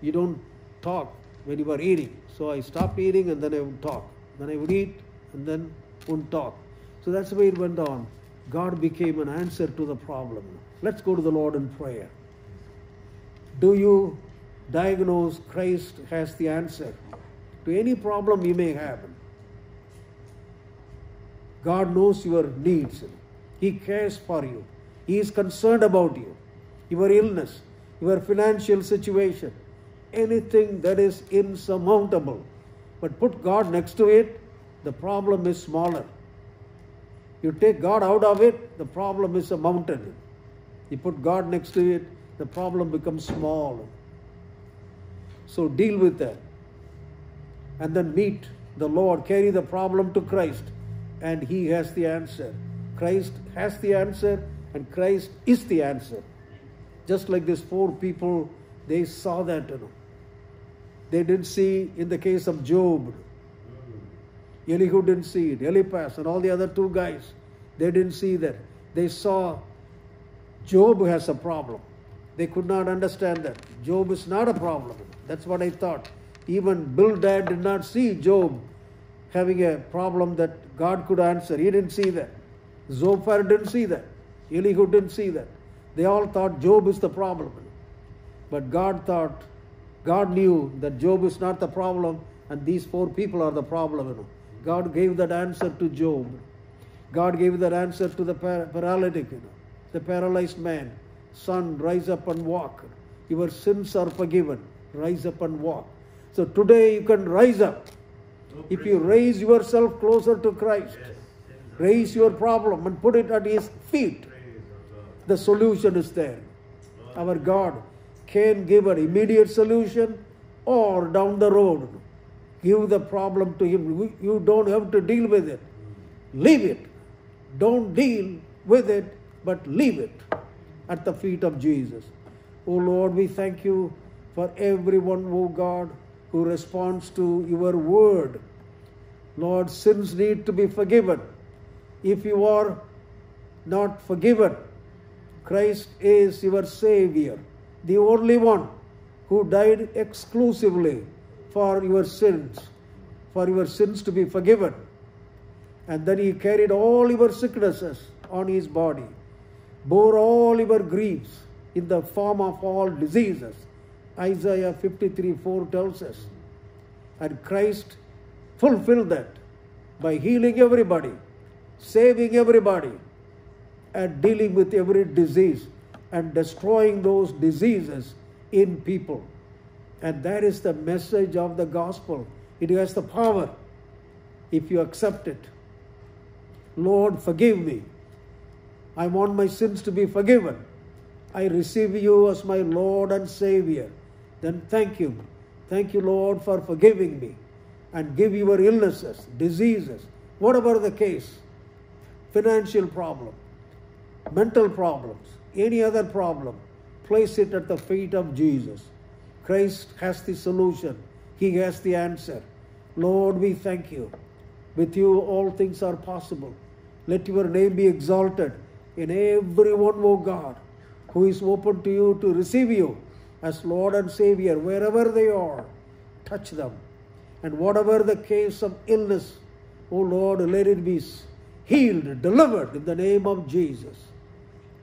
You don't talk when you are eating. So I stopped eating and then I would talk. Then I would eat and then wouldn't talk. So that's the way it went on. God became an answer to the problem. Let's go to the Lord in prayer. Do you diagnose Christ has the answer to any problem you may have? God knows your needs. He cares for you. He is concerned about you, your illness, your financial situation, anything that is insurmountable. But put God next to it, the problem is smaller. You take God out of it, the problem is a mountain. You put God next to it, the problem becomes small. So deal with that. And then meet the Lord, carry the problem to Christ, and He has the answer. Christ has the answer, and Christ is the answer. Just like these four people, they saw that. You know. They didn't see in the case of Job. Elihu didn't see it. Eliphaz and all the other two guys, they didn't see that. They saw Job has a problem. They could not understand that. Job is not a problem. That's what I thought. Even Bildad did not see Job having a problem that God could answer. He didn't see that. Zophar didn't see that. Elihu didn't see that. They all thought Job is the problem. But God thought, God knew that Job is not the problem and these four people are the problem. God gave that answer to Job. God gave that answer to the paralytic, you know, the paralyzed man. Son, rise up and walk. Your sins are forgiven. Rise up and walk. So today you can rise up. If you raise yourself closer to Christ, raise your problem and put it at His feet, the solution is there. Our God can give an immediate solution or down the road. Give the problem to Him. You don't have to deal with it. Leave it. Don't deal with it, but leave it at the feet of Jesus. Oh Lord, we thank you for everyone, O God, who responds to your word. Lord, sins need to be forgiven. If you are not forgiven, Christ is your Savior, the only one who died exclusively for your sins, for your sins to be forgiven. And then he carried all your sicknesses on his body, bore all your griefs in the form of all diseases, Isaiah 53 4 tells us. And Christ fulfilled that by healing everybody, saving everybody, and dealing with every disease and destroying those diseases in people. And that is the message of the gospel. It has the power if you accept it. Lord, forgive me. I want my sins to be forgiven. I receive you as my Lord and Savior. Then thank you. Thank you, Lord, for forgiving me. And give your illnesses, diseases, whatever the case, financial problem, mental problems, any other problem, place it at the feet of Jesus. Christ has the solution, He has the answer. Lord, we thank you. With you, all things are possible. Let your name be exalted in everyone, O God, who is open to you to receive you as Lord and Savior wherever they are. Touch them. And whatever the case of illness, O Lord, let it be healed, delivered in the name of Jesus.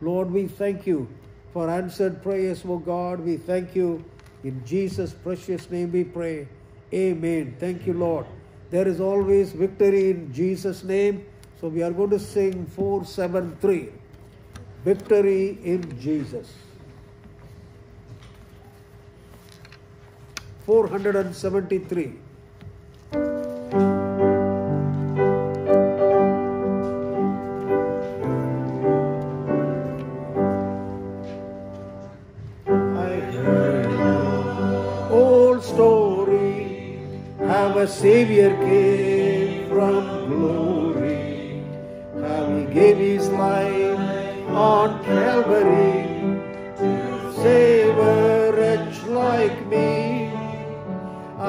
Lord, we thank you for answered prayers, O God. We thank you. In Jesus' precious name we pray. Amen. Thank you, Lord. There is always victory in Jesus' name. So we are going to sing 473. Victory in Jesus. 473. I heard old story how a Savior came from glory, how he gave his life on Calvary to save a wretch like me.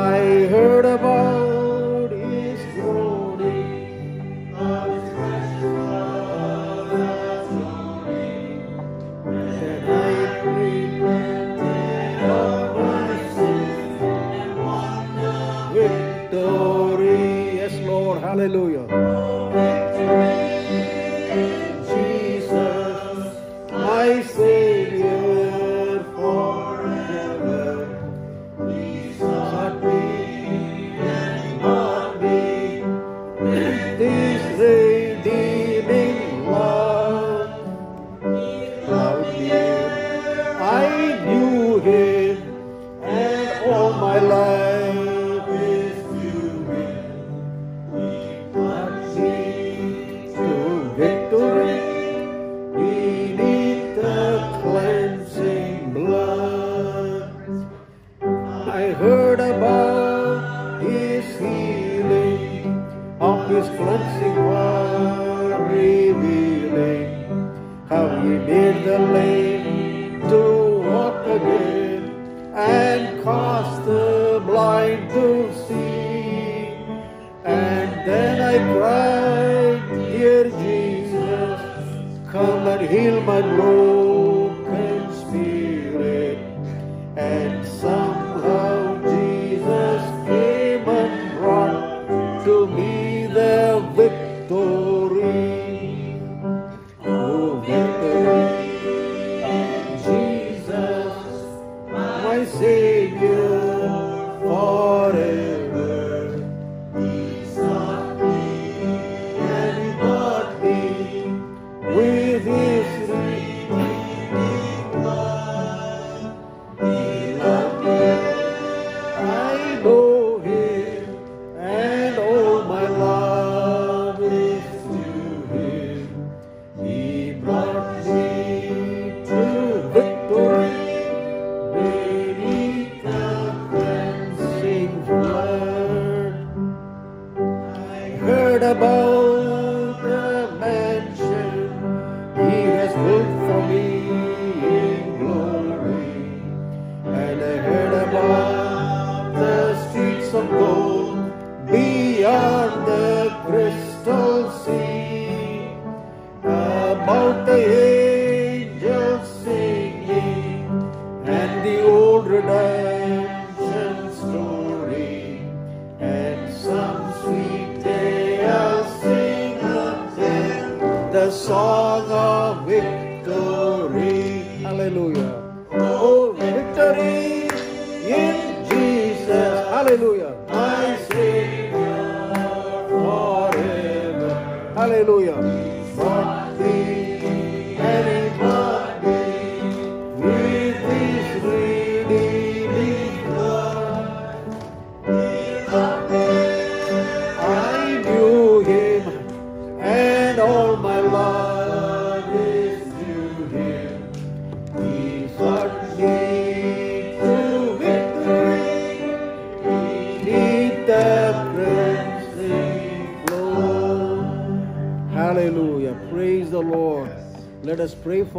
I heard about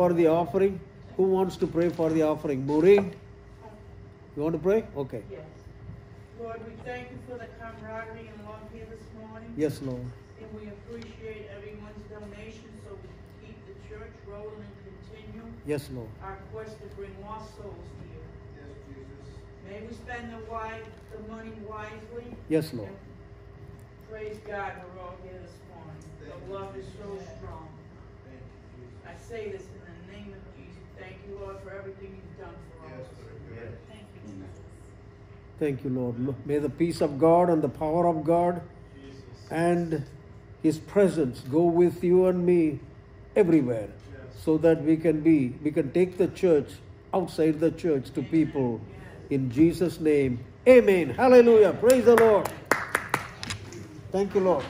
for the offering. Who wants to pray for the offering? Maureen? You want to pray? Okay. Yes. Lord, we thank you for the camaraderie and love here this morning. Yes, Lord. And we appreciate everyone's donation so we can keep the church rolling and continue Yes, Lord. our quest to bring lost souls here. Yes, Jesus. May we spend the wi- the money wisely. Yes, Lord. And Praise God, we're all here this morning. The love is so strong. Thank you, Jesus. I say this in the name of Jesus. Thank you, Lord, for everything you've done for us. Yes. Thank you, Jesus. Thank you, Lord. May the peace of God and the power of God Jesus. and His presence go with you and me everywhere Yes. so that we can be, we can take the church outside the church to people. In Jesus' name, Amen. Hallelujah. Praise the Lord. Thank you, Lord.